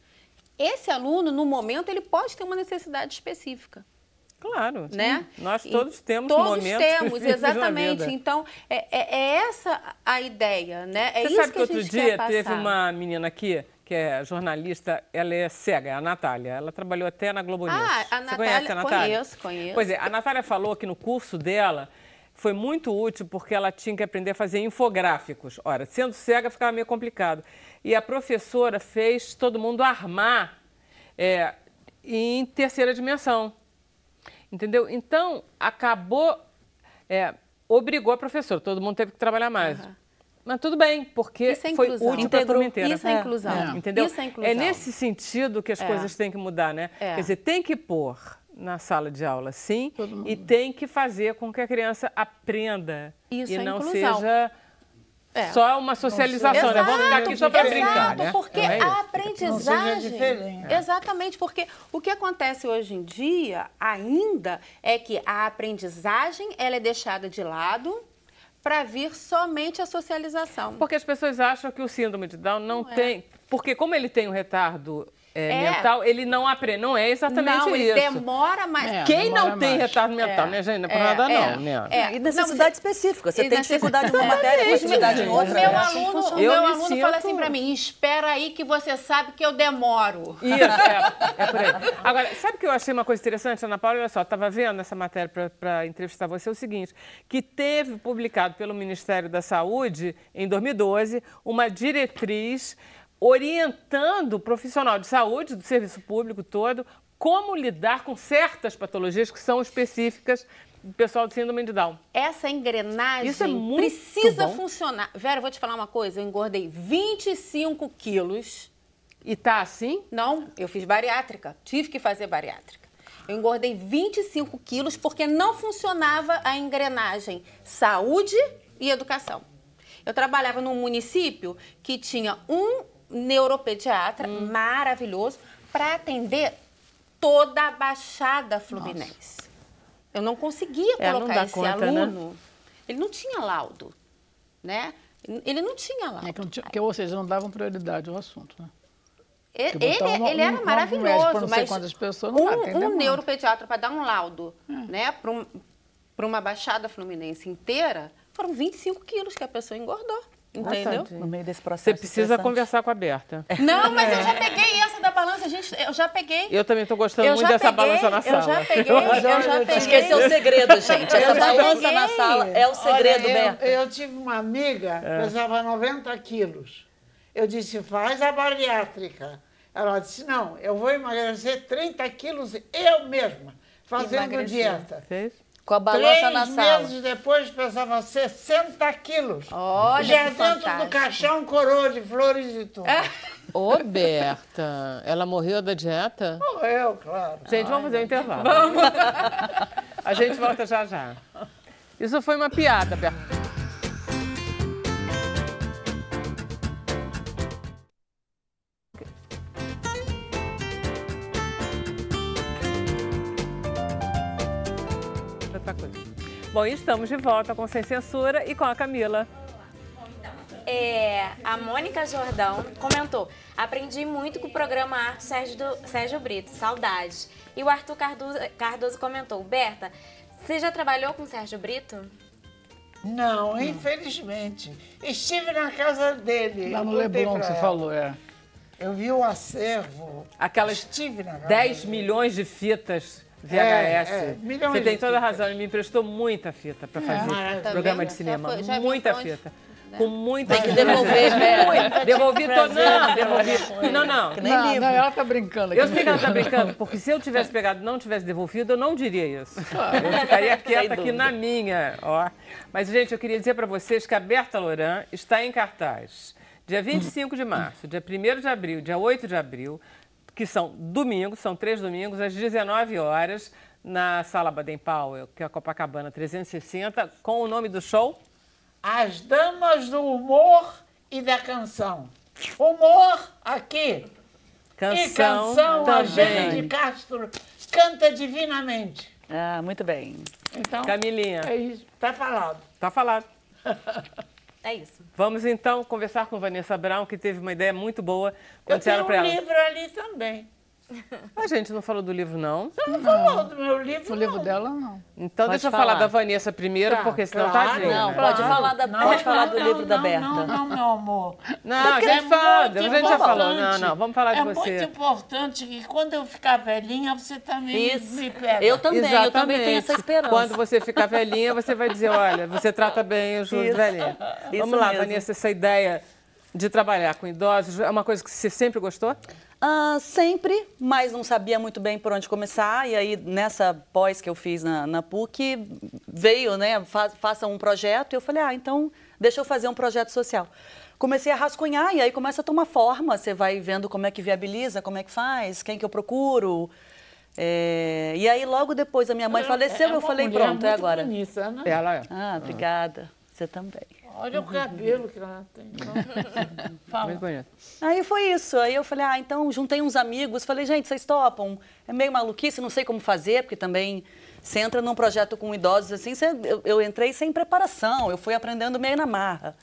Esse aluno, no momento, ele pode ter uma necessidade específica. Claro, Né? sim. Nós E todos temos todos momentos [laughs] temos, exatamente. Então, é, é- é essa a ideia, né? É Você sabe que, que, a outro dia teve uma menina aqui, que é jornalista, ela é cega, a Natália. Ela trabalhou até na Globo News. Ah, a Você Natália, conhece a Natália? conheço, conheço. Pois é, a Natália falou que no curso dela foi muito útil porque ela tinha que aprender a fazer infográficos. Ora, sendo cega ficava meio complicado. E a professora fez todo mundo armar é, em terceira dimensão. Entendeu? Então, acabou, é, obrigou a professora, todo mundo teve que trabalhar mais. Mas tudo bem, porque é foi útil para a turma inteira. Isso é inclusão. É. Entendeu? Isso é inclusão. nesse sentido que as É. coisas têm que mudar, né? É. Quer dizer, tem que pôr na sala de aula, sim, e tem que fazer com que a criança aprenda. Isso e é não inclusão. seja É. só uma socialização, né? Vamos ficar aqui só para brincar, Exato, né? porque é a aprendizagem... Exatamente, porque o que acontece hoje em dia ainda é que a aprendizagem ela é deixada de lado para vir somente a socialização. Porque as pessoas acham que o síndrome de Down não, Não é. tem. Porque, como ele tem um retardo é, É. mental, ele não aprende. Não é exatamente não, isso. ele demora mais. É, Quem demora não tem mais. retardo mental, É, né, gente? Não é por é, nada, é, não, né? é. E necessidade específica. Você E tem necessidade- dificuldade numa matéria, tem dificuldade em outra. Meu aluno, o funciona. Eu meu me aluno sinto- fala assim pra mim: espera aí que você sabe que eu demoro. Isso, é, [laughs] é por aí. Agora, sabe o que eu achei uma coisa interessante, Ana Paula? Olha só, estava vendo essa matéria para entrevistar você, é o seguinte, que teve publicado pelo Ministério da Saúde, em 2012, uma diretriz orientando o profissional de saúde, do serviço público todo, como lidar com certas patologias que são específicas do pessoal do síndrome de Down. Essa engrenagem Isso é precisa bom. funcionar. Vera, eu vou te falar uma coisa: eu engordei 25 quilos. E tá assim? Não, eu fiz bariátrica, tive que fazer bariátrica. Eu engordei 25 quilos porque não funcionava a engrenagem saúde e educação. Eu trabalhava num município que tinha um neuropediatra Hum. maravilhoso para atender toda a Baixada Fluminense. Eu não conseguia É, não colocar dá esse conta, né? aluno. Ele não tinha laudo, né? Ele não tinha laudo. É que não tinha, que, ou seja, não davam prioridade ao assunto, né? Ele, ele era maravilhoso, não mas pessoas não um, um neuropediatra para dar um laudo, É. né, para um, uma baixada fluminense inteira, foram 25 quilos que a pessoa engordou, entendeu? No meio desse processo. Você precisa conversar com a Berta. Não, mas eu já peguei essa da balança, gente, eu já peguei. Eu também estou gostando Eu muito já dessa peguei, balança na eu sala. já peguei, eu já peguei. Esqueceu o segredo, gente. Essa Eu já balança na peguei. sala é o segredo, Olha, Berta. eu, eu tive uma amiga, É. pesava 90 quilos. Eu disse, faz a bariátrica. Ela disse, não, eu vou emagrecer 30 quilos eu mesma, fazendo Emagreceu. dieta. Fez? Com a balança Três na sala. meses depois pesava 60 quilos. Olha Já que dentro fantástico. do caixão, coroa de flores e tudo. Ô, Berta, ela morreu da dieta? Morreu, claro. Gente, vamos fazer um intervalo. Vamos. A gente volta já já. Isso foi uma piada, Berta. Bom, estamos de volta com Sem Censura e com a Camila. É, a Mônica Jordão comentou: aprendi muito com o programa Arte Sérgio, do- Sérgio Brito, saudades. E o Arthur Cardoso, Cardoso comentou: Berta, você já trabalhou com o Sérgio Brito? Não, infelizmente. Estive na casa dele. Lá no Leblon que você ela. falou, é. Eu vi o acervo. Aquelas Estive na casa 10 dele. milhões de fitas VHS. É, é, Você tem toda a razão, ele me emprestou muita fita para fazer Ah, tá programa vendo? de Já cinema. foi- já muita fita. Com muita Tem que devolver, né? Devolvi todo. Não, devolvi. Não, não. Que nem não, livro. não, ela tá brincando aqui. Eu sei que ela está brincando, porque se eu tivesse pegado e não tivesse devolvido, eu não diria isso. Eu ficaria quieta aqui na minha. Ó. Mas, gente, eu queria dizer para vocês que a Berta Loran está em cartaz. Dia 25 de março, dia 1 de abril, dia 8 de abril, que são domingos, são três domingos, às 19 horas, na Sala Baden Powell, que é a Copacabana 360, com o nome do show As damas do humor e da canção. Humor aqui. Canção, e canção, a Gênia também. de Castro canta divinamente. Ah, muito bem. Então, Camilinha, é isso. Tá falado. tá falado. [laughs] É isso. Vamos então conversar com Vanessa Brown, que teve uma ideia muito boa Eu tenho um para ela. livro ali também. A gente não falou do livro, não. Você não, falou do meu livro, O livro não. dela, não. Então Pode deixa eu falar. falar da Vanessa primeiro, Tá, porque senão claro. tadinha. Não, né? pode falar, da, pode falar do não, livro da não, Berta. Não, não, meu amor. Não, a Porque gente é fala, muito a gente já falou. Não, importante. não, vamos falar de é você. muito importante que quando eu ficar velhinha, você também Isso. me pega. Eu também, eu também tenho essa esperança. Quando você ficar velhinha, você vai dizer, olha, você trata bem os Isso. velhinhos. Isso Vamos lá, mesmo. Vanessa, essa ideia de trabalhar com idosos é uma coisa que você sempre gostou? Ah, sempre, mas não sabia muito bem por onde começar. E aí, nessa pós que eu fiz na, na PUC, veio, né? Fa faça um projeto. E eu falei, ah, então deixa eu fazer um projeto social. Comecei a rascunhar e aí começa a tomar forma. Você vai vendo como é que viabiliza, como é que faz, quem que eu procuro. É, E aí, logo depois, a minha mãe faleceu. É eu uma falei, pronto, é agora. bonita, né? Ela é. Ah, obrigada. Você também. Olha o cabelo que ela tem. [laughs] Fala. Muito bonito. Aí foi isso. Aí eu falei, ah, então juntei uns amigos, falei, gente, vocês topam? É meio maluquice, não sei como fazer, porque também você entra num projeto com idosos assim, você- eu, eu entrei sem preparação, eu fui aprendendo meio na marra.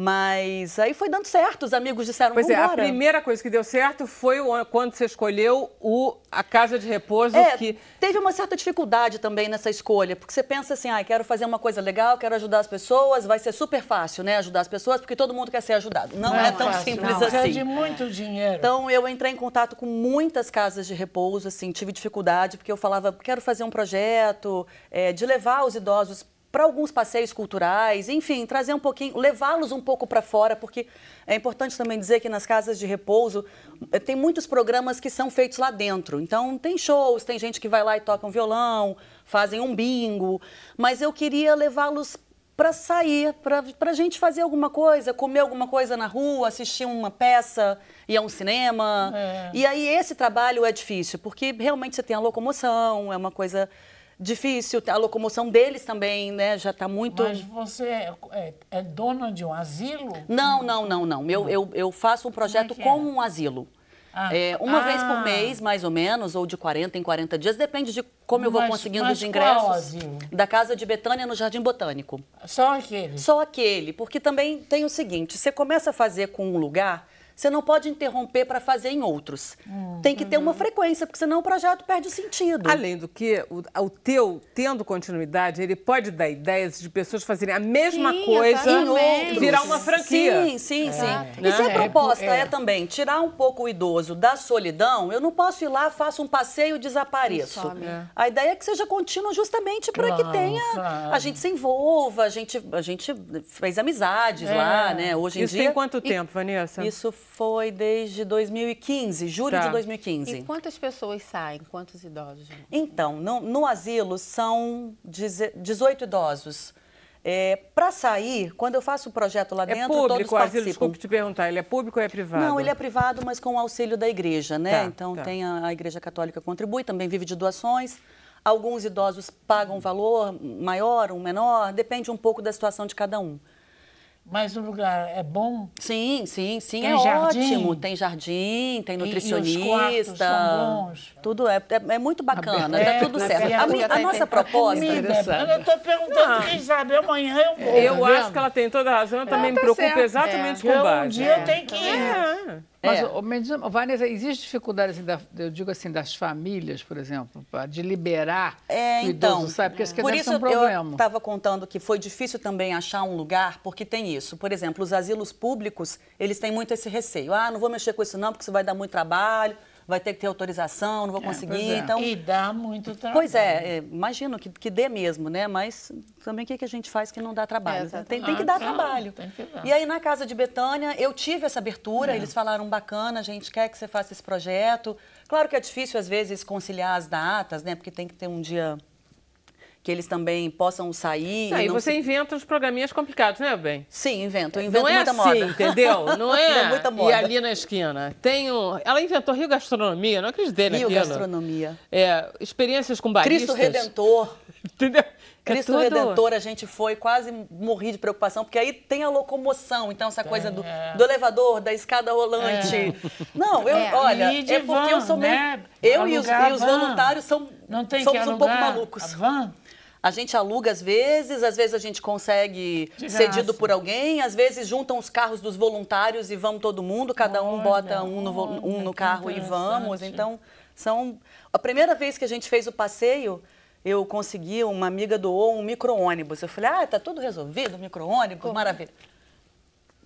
Mas aí foi dando certo, os amigos disseram, Pois é, a "Vambora." primeira coisa que deu certo foi o- quando você escolheu o, a casa de repouso É, que teve uma certa dificuldade também nessa escolha, porque você pensa assim, ah, quero fazer uma coisa legal, quero ajudar as pessoas, vai ser super fácil, né, ajudar as pessoas, porque todo mundo quer ser ajudado. Não, é, tão fácil, simples não. Precisa assim. de muito dinheiro. Então, eu entrei em contato com muitas casas de repouso, assim, tive dificuldade, porque eu falava, quero fazer um projeto eh, de levar os idosos para alguns passeios culturais, enfim, trazer um pouquinho, levá-los um pouco para fora, porque é importante também dizer que nas casas de repouso eh, tem muitos programas que são feitos lá dentro. Então, tem shows, tem gente que vai lá e toca um violão, fazem um bingo, mas eu queria levá-los para sair, para a gente fazer alguma coisa, comer alguma coisa na rua, assistir uma peça, ir a um cinema. É. E aí esse trabalho é difícil, porque realmente você tem a locomoção, é uma coisa difícil. A locomoção deles também, né, já está muito... Mas você é, é- é dona de um asilo? Não, não, não, não. Eu, eu, eu faço um projeto com é? um asilo. Ah. É, uma Ah. vez por mês, mais ou menos, ou de 40 em 40 dias, depende de como eu vou Mas- conseguindo mas os ingressos. qual asilo? Da Casa de Betânia no Jardim Botânico. Só aquele? Só aquele, porque também tem o seguinte, você começa a fazer com um lugar, você não pode interromper para fazer em outros. Hum, tem que ter uma frequência, porque senão o projeto perde o sentido. Além do que, o, o teu, tendo continuidade, ele pode dar ideias de pessoas fazerem a mesma Sim, coisa exatamente. e virar uma franquia. Sim, sim, sim. Né? E se a É, proposta é. é, também tirar um pouco o idoso da solidão, eu não posso ir lá, faço um passeio e desapareço. É. A ideia é que seja contínuo justamente para que Claro, tenha. claro. A gente se envolva, a gente, a gente fez amizades É. lá, né? Hoje em Isso dia. tem quanto E- tempo, Vanessa? Isso foi desde 2015, julho Tá. de 2015. E quantas pessoas saem? Quantos idosos? Então, no, no asilo são deze- 18 idosos. Para sair, quando eu faço o projeto lá É dentro, todos público asilo? participam. Desculpe te perguntar, ele é público ou é privado? Não, ele é privado, mas com o auxílio da igreja, né? Tá, então tá. tem a, a igreja católica contribui, também vive de doações. Alguns idosos pagam um valor maior, um menor, depende um pouco da situação de cada um. Mas o lugar é bom? Sim, sim, sim, Tem é jardim? ótimo. Tem jardim, tem E- e os nutricionista. quartos são bons? Tudo é, é, é muito bacana, Aberto. tá É, tudo certo. A, minha- a nossa proposta. comida, Eu estou perguntando, quem sabe amanhã eu vou. Eu tá acho que ela tem toda a razão, eu também me tá preocupo certo. exatamente É. com Eu, base. um dia eu tenho que ir. É. Mas, É. Vanessa, existe dificuldade, assim, da- eu digo assim, das famílias, por exemplo, de liberar É, o então, idoso, sabe? Porque isso por deve isso um problema. eu estava contando que foi difícil também achar um lugar, porque tem isso. Por exemplo, os asilos públicos, eles têm muito esse receio. Ah, não vou mexer com isso não, porque isso vai dar muito trabalho, vai ter que ter autorização, não vou conseguir. Pois é. Então, E dá muito trabalho. Pois é, é, imagino que, que dê mesmo, né? Mas também o que, que a gente faz que não dá trabalho? É, tem, tem que dar Claro, trabalho. tem que dar. E aí, na casa de Betânia, eu tive essa abertura, É. eles falaram bacana, a gente quer que você faça esse projeto. Claro que é difícil, às vezes, conciliar as datas, né? Porque tem que ter um dia que eles também possam sair. Aí e não você se- inventa uns programinhas complicados, né, bem? Sim, invento. Eu invento Não é muita assim, moda. entendeu? [laughs] Não é. Dou muita moda. E ali na esquina. Tem um... Ela inventou Rio Gastronomia, não acreditei Rio naquilo. Gastronomia. É, experiências com baristas. Cristo Redentor. [laughs] Entendeu? Cristo É Redentor, a gente foi, quase morri de preocupação, porque aí tem a locomoção, então essa coisa do, do elevador, da escada rolante. Não, eu, É, olha, e é porque eu van, sou meio. né? Eu e os, e os voluntários são, somos um pouco malucos. a van? A gente aluga às vezes, às vezes a gente consegue cedido por alguém, às vezes juntam os carros dos voluntários e vamos todo mundo, cada um bota um no, um no carro e vamos. Então, são. A primeira vez que a gente fez o passeio, eu consegui, uma amiga doou um micro-ônibus. Eu falei, ah, tá tudo resolvido, micro-ônibus, maravilha.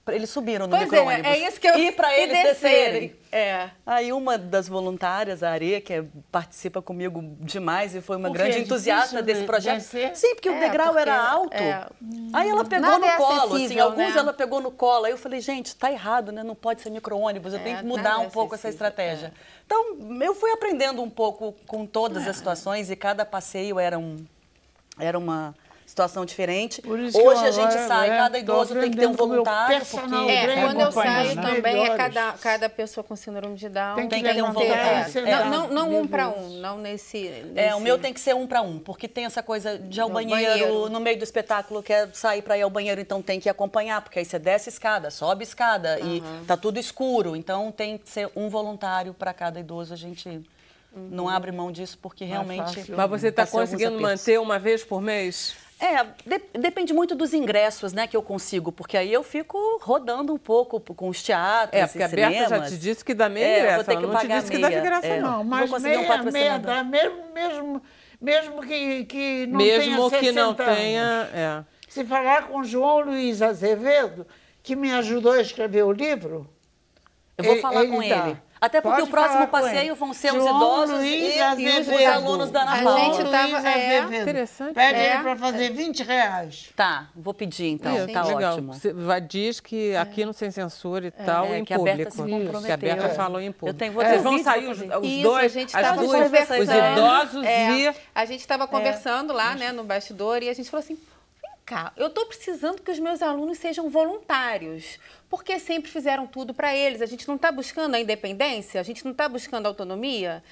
Eles subiram no Pois é, micro-ônibus. é isso que eu- E para eles descerem. descerem. É. Aí uma das voluntárias, a Areia, que é- participa comigo demais e foi uma Porque grande é entusiasta desse de- projeto. descer? Sim, porque o É, degrau porque, era alto. é, Aí ela pegou Nada no é colo, assim, alguns né? ela pegou no colo. Aí eu falei, gente, tá errado, né? Não pode ser micro-ônibus, eu É, tenho que mudar é um pouco essa estratégia. Então, eu fui aprendendo um pouco com todas as situações e cada passeio era um era uma situação diferente. Hoje a gente agora, sai, é, cada idoso tem que ter um voluntário. personal porque... É, quando eu saio acompanhando também, é cada, cada pessoa com síndrome de Down Tem que Tem que ter um voluntário. é, Não, não, não um para um, não nesse, É, nesse- o meu tem que ser um para um, porque tem essa coisa de ir ao banheiro, banheiro. no meio do espetáculo, quer sair para ir ao banheiro, então tem que acompanhar, porque aí você desce escada, sobe escada e tá tudo escuro. Então tem que ser um voluntário para cada idoso. A gente não abre mão disso, porque realmente. Mas você está conseguindo manter uma vez por mês? É, de- depende muito dos ingressos, né, que eu consigo, porque aí eu fico rodando um pouco com os teatros É, porque a Berta já cinemas. te disse que dá meia É, ingresso, vou ter que não te pagar disse que dá de meia, graça, é. não. Vou Mas um meia, meia patrocinador. dá, mesmo, mesmo, mesmo que, que não Mesmo tenha que não 60 anos. tenha, é. Se falar com João Luiz Azevedo, que me ajudou a escrever o livro... Eu vou ele- falar com dá. ele. Até porque Pode o próximo passeio vão ser os idosos Luiz e- e os Azevedo. alunos da Ana A Paula. gente João tava- é, interessante. Pede É. ele para fazer 20 reais. Tá, vou pedir então, Isso, tá legal. ótimo. Você vai, diz que aqui no Sem Censura e tal, É, em que a Berta público. se comprometeu. que a Berta É. falou em público. Eu tenho- vou Vocês vão sair os, os Isso, dois, a gente as duas, conversando. os idosos É, e... A gente estava conversando lá, né, no bastidor, e a gente falou assim, cá, eu estou precisando que os meus alunos sejam voluntários, porque sempre fizeram tudo para eles. A gente não está buscando a independência, a gente não está buscando a autonomia.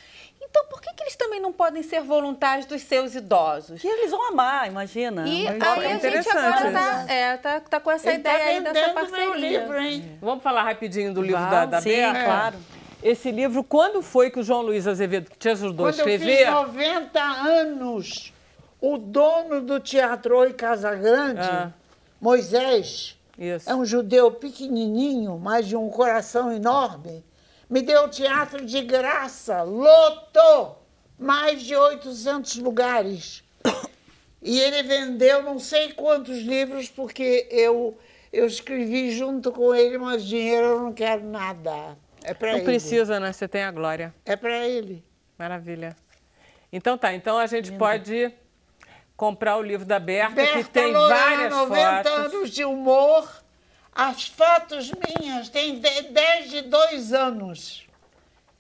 Então, por que, que eles também não podem ser voluntários dos seus idosos? E eles vão amar, imagina. E Mas aí é a gente agora tá, é, tá, tá com essa Ele tá ideia aí dessa parceria. livro, hein? Vamos falar rapidinho do livro Vamos, da, da sim, Berta? claro. Esse livro, quando foi que o João Luiz Azevedo que te ajudou a Quando eu escrever? fiz 90 anos, o dono do Teatro Oi Casa Grande, Ah. Moisés, Isso. é um judeu pequenininho, mas de um coração enorme, me deu o teatro de graça, lotou mais de 800 lugares. E ele vendeu não sei quantos livros, porque eu, eu escrevi junto com ele, mas dinheiro eu não quero nada. É para Não ele. precisa, né? Você tem a glória. É para ele. Maravilha. Então tá, então a gente pode comprar o livro da Berta, que Berta tem Lorena, várias 90 fotos. anos de humor. As fotos minhas têm de- 10 de 2 anos.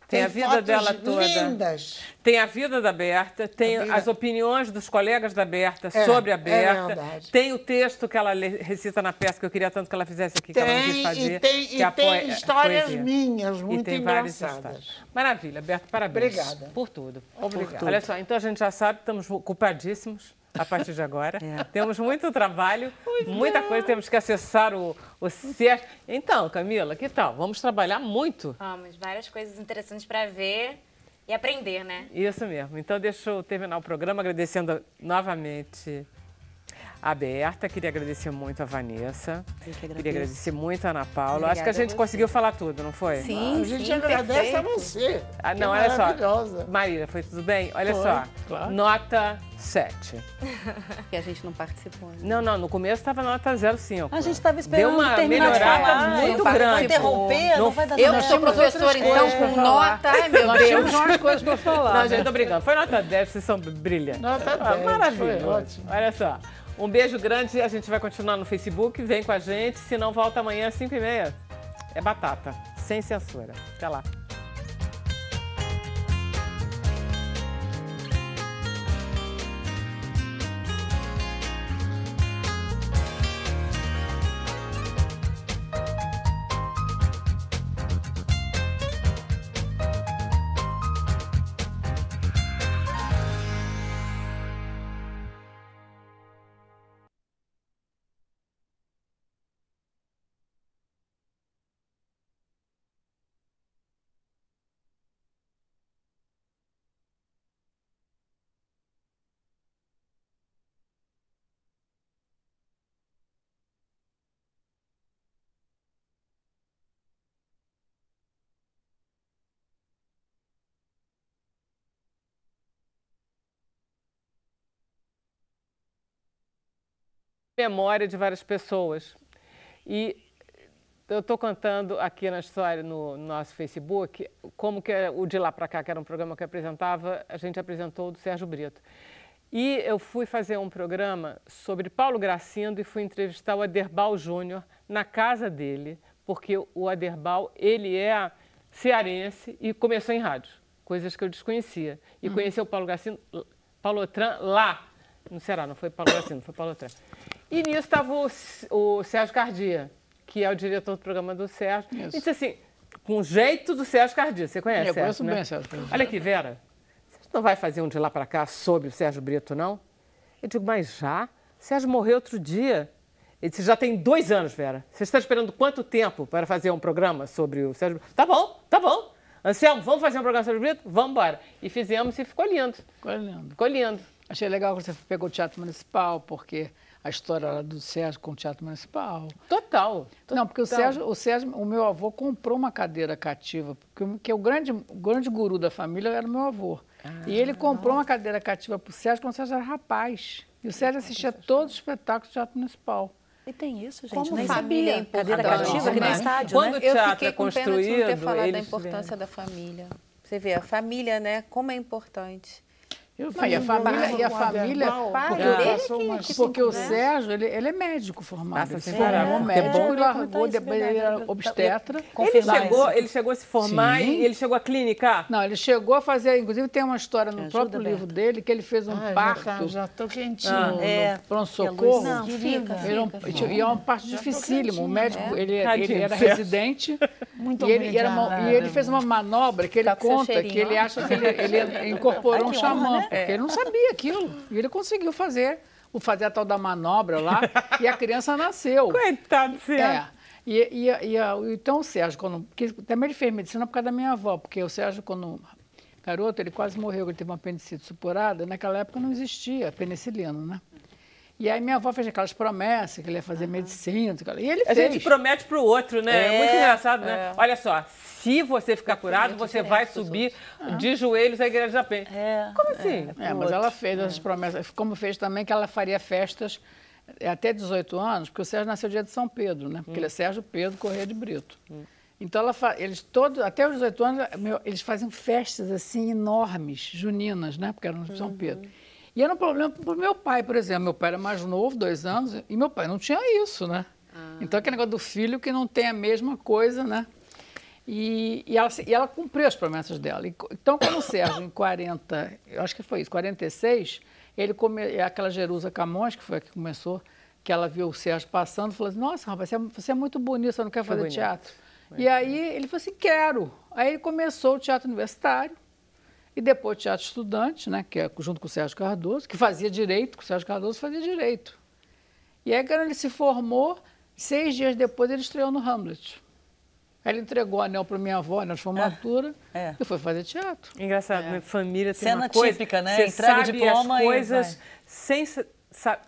Tem a vida fotos dela toda. lindas. Tem a vida da Berta, tem vida- as opiniões dos colegas da Berta É, sobre a é Berta, verdade. tem o texto que ela recita na peça, que eu queria tanto que ela fizesse aqui, que ela não quis Tem, fazer. e tem, que e é a tem histórias poesia. minhas, muito e tem várias engraçadas. histórias. Maravilha, Berta, parabéns. Obrigada. Por tudo. Obrigada. Olha só, então a gente já sabe, estamos culpadíssimos a partir de agora. É. Temos muito trabalho, muita coisa, temos que acessar o, o. Então, Camila, que tal? Vamos trabalhar muito. Vamos, várias coisas interessantes para ver e aprender, né? Isso mesmo. Então, deixa eu terminar o programa agradecendo novamente a Berta. Queria agradecer muito a Vanessa. Que Queria agradecer muito a Ana Paula. Obrigada Acho que a gente a conseguiu falar tudo, não foi? Sim, A gente sim, agradece a perfeito. você. Ah, que não, é olha só. maravilhosa. Marília, foi tudo bem? Olha Foi, só. claro. Nota 7. Que [laughs] a gente não participou. né? Não, não, no começo estava nota 0,5. A gente estava Deu esperando uma terminar de melhorada falar. muito não Vai grande. interromper, não, Não- vai dar Eu que sou professora, então, com nota, ai meu Nós Deus. temos umas coisas para [laughs] falar. Não, gente, tô brincando. Foi nota 10, vocês são brilhantes. Nota Ah, 10, Maravilha. foi ótimo. Olha só. Um beijo grande. A gente vai continuar no Facebook. Vem com a gente. Se não, volta amanhã às 5h30. É batata. Sem censura. Até lá. Memória de várias pessoas. E eu estou contando aqui na história no nosso Facebook como que é o de lá para cá, que era um programa que eu apresentava, a gente apresentou o do Sérgio Brito. E eu fui fazer um programa sobre Paulo Gracindo e fui entrevistar o Aderbal Júnior na casa dele, porque o Aderbal, ele é cearense e começou em rádio, coisas que eu desconhecia. E conheceu o Paulo Gracindo, Paulo Otran lá No Ceará, não foi Paulo Gracino, foi Paulo Tré. E nisso estava o, o Sérgio Cardia, que é o diretor do programa do Sérgio. Isso. E disse assim, com o jeito do Sérgio Cardia. Você conhece, Eu Sérgio, conheço né? bem Sérgio Cardia. Olha aqui, Vera. Você não vai fazer um de lá para cá sobre o Sérgio Brito, não? Eu digo, mas já? Sérgio morreu outro dia. Ele disse, já tem dois anos, Vera. Você está esperando quanto tempo para fazer um programa sobre o Sérgio Brito? Tá bom, tá bom. Anselmo, vamos fazer um programa sobre o Brito? Vamos embora. E fizemos e ficou lindo. Ficou lindo. Ficou lindo. Achei legal que você pegou o Teatro Municipal, porque a história era do Sérgio com o Teatro Municipal. Total. total. Não, porque o Sérgio, o Sérgio, o meu avô comprou uma cadeira cativa, porque, porque o, grande, o grande guru da família era o meu avô. Ah, e ele comprou uma cadeira cativa para o Sérgio quando o Sérgio era rapaz. E o Sérgio assistia todos os espetáculos do Teatro Municipal. E tem isso, gente. Como Nem família sabia. é Cadeira cativa, que nem Né? estádio, Quando né? o teatro Eu fiquei é com pena de não ter falado da importância da família. Você vê, a família, né? Como é importante. Eu, e a família, e a família porque, que, porque o Sérgio, ele, ele é médico formado. Passa Ele se formou é médico bom. e largou, depois ele era obstetra. Ele chegou, ele chegou a se formar Sim. e ele chegou a clinicar? Não, ele chegou a fazer, inclusive tem uma história no próprio livro dele que ele fez um Ai, parto já, tá, já tô quentinho. no, no É, pronto-socorro. Não, fica, Ele é um- fica. E é um parto dificílimo. O médico, ele, ele Tadinho, era Sérgio. residente Muito e ele, e era uma- obrigada. e ele fez uma manobra que ele Tá conta que ele acha que ele, ele incorporou um honra, xamã, né? Porque ele não sabia aquilo. E ele conseguiu fazer, o fazer a tal da manobra lá, e a criança nasceu. [laughs] Coitado, Sérgio. É. E, e, e então o Sérgio, quando, porque também ele fez medicina por causa da minha avó, porque o Sérgio, quando garoto, ele quase morreu, ele teve uma apendicite supurada, naquela época não existia penicilina, né? E aí minha avó fez aquelas promessas que ele ia fazer medicina, e ele A fez. gente promete pro outro, né? É, É, muito engraçado, né? é. Olha só, se você ficar curado, você vai subir de joelhos à igreja da penha. É, Como assim? É, mas ela fez essas promessas, como fez também que ela faria festas é, até 18 anos, porque o Sérgio nasceu dia de São Pedro, né? Porque ele é Sérgio Pedro Corrêa de Brito. Então, ela fa- eles todos, até os 18 anos, meu, eles faziam festas assim enormes, juninas, né? Porque eram de São Pedro. E era um problema para o meu pai, por exemplo. Meu pai era mais novo, dois anos, e meu pai não tinha isso, né? Então, aquele negócio do filho que não tem a mesma coisa, né? E, e, ela, e ela cumpriu as promessas dela. E então, quando o Sérgio, em 40, eu acho que foi isso, 46, ele come, aquela Jerusa Camões, que foi a que começou, que ela viu o Sérgio passando, falou assim, nossa, rapaz, você é, você é muito bonito, você não quer fazer teatro? E aí ele falou assim, quero. Aí ele começou o teatro universitário, e depois o teatro estudante, né, que é junto com o Sérgio Cardoso, que fazia direito, que o Sérgio Cardoso fazia direito. E aí, quando ele se formou, seis dias depois ele estreou no Hamlet. Aí ele entregou o anel para minha avó na formatura É. e foi fazer teatro. Engraçado, né? família tem Cena uma coisa... típica, né? Você Entrega sabe diploma as coisas sem...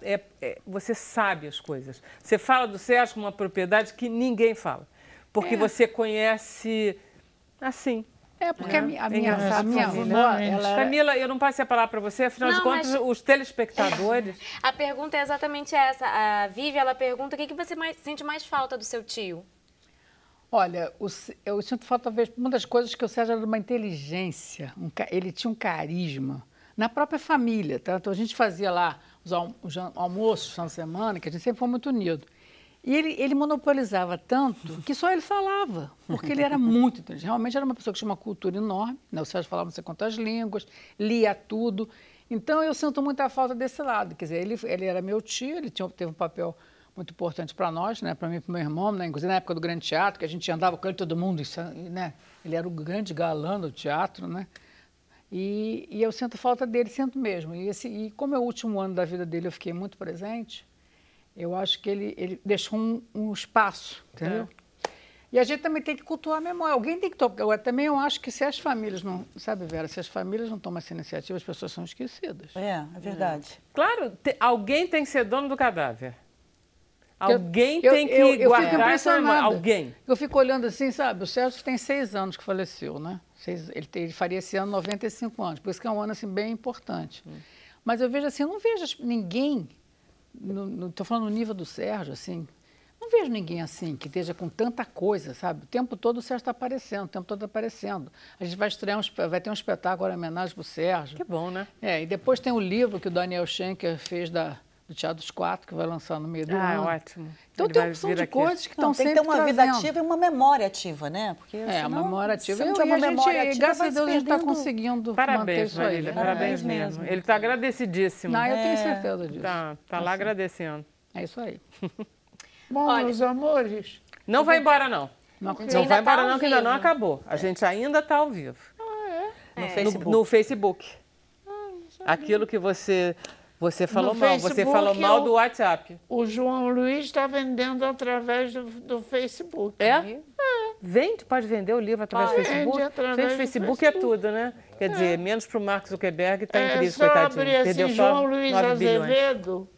é- é, você sabe as coisas. Você fala do Sérgio com uma propriedade que ninguém fala. Porque É. você conhece assim. É, porque a, mi- a minha, a minha avó, ela Camila, eu não passei a palavra para você, afinal de Não, contas, mas- os telespectadores... [laughs] A pergunta é exatamente essa. A Vivi, ela pergunta o que, que você mais, sente mais falta do seu tio? Olha, o eu sinto falta, talvez, uma das coisas que o Sérgio era de uma inteligência, um ele tinha um carisma. Na própria família, tá? Então a gente fazia lá os, almoços na semana, que a gente sempre foi muito unido. E ele, ele monopolizava tanto que só ele falava, porque ele era muito inteligente. Realmente era uma pessoa que tinha uma cultura enorme. Né? O Sérgio falava não sei quantas línguas, lia tudo. Então eu sinto muita falta desse lado. Quer dizer, ele, ele era meu tio, ele tinha, teve um papel muito importante para nós, né? para mim e para o meu irmão, né? inclusive na época do Grande Teatro, que a gente andava com ele, todo mundo, isso, né? ele era o grande galã do teatro. Né? E, e eu sinto falta dele, sinto mesmo. E, esse, e como é o último ano da vida dele, eu fiquei muito presente, eu acho que ele, ele deixou um, um espaço, entendeu? E a gente também tem que cultuar a memória. Alguém tem que tocar. Eu também eu acho que se as famílias não. Sabe, Vera, se as famílias não tomam essa iniciativa, as pessoas são esquecidas. É, é verdade. Claro, te- alguém tem que ser dono do cadáver. Alguém eu- tem que eu, eu fico guardar essa memória. impressionada. Alguém. Eu fico olhando assim, sabe? O Sérgio tem seis anos que faleceu, né? Seis- ele, tem- ele faria esse ano 95 anos, por isso que é um ano assim, bem importante. Mas eu vejo assim, eu não vejo ninguém, estou falando no nível do Sérgio, assim, não vejo ninguém assim, que esteja com tanta coisa, sabe? O tempo todo o Sérgio está aparecendo, o tempo todo está aparecendo. A gente vai estrear um, vai ter um espetáculo em homenagem para o Sérgio. Que bom, né? É, e depois tem o livro que o Daniel Schenker fez da, do Teatro dos Quatro, que vai lançar no meio do Ah, ano. ótimo. Então Ele tem opção de aqui. coisas que Não, estão tem que sempre ter uma vida trazendo. ativa e uma memória ativa, né? Porque É, senão, uma memória ativa. Eu, e uma a gente, memória ativa, graças a Deus, a gente está conseguindo manter Parabéns, isso aí. Marília, parabéns mesmo. Ele está agradecidíssimo. Não, eu tenho É. certeza disso. Tá, tá lá agradecendo. É isso aí. [laughs] Bom, Olha. meus amores, Não vai embora, não. Não, gente Não vai tá embora, não, que ainda não acabou. A gente ainda está ao vivo. No No, Facebook. no Facebook. Aquilo que você, você falou mal. Você falou mal do WhatsApp. o João Luiz está vendendo através do, do Facebook. É? Vende, pode vender o livro através do Vende Facebook. através Gente, do Facebook, é Facebook. tudo, né? Quer dizer, menos para o Mark Zuckerberg, está em É crise, só coitadinho. abrir Perdeu assim, só João Luiz 9 bilhões. Azevedo.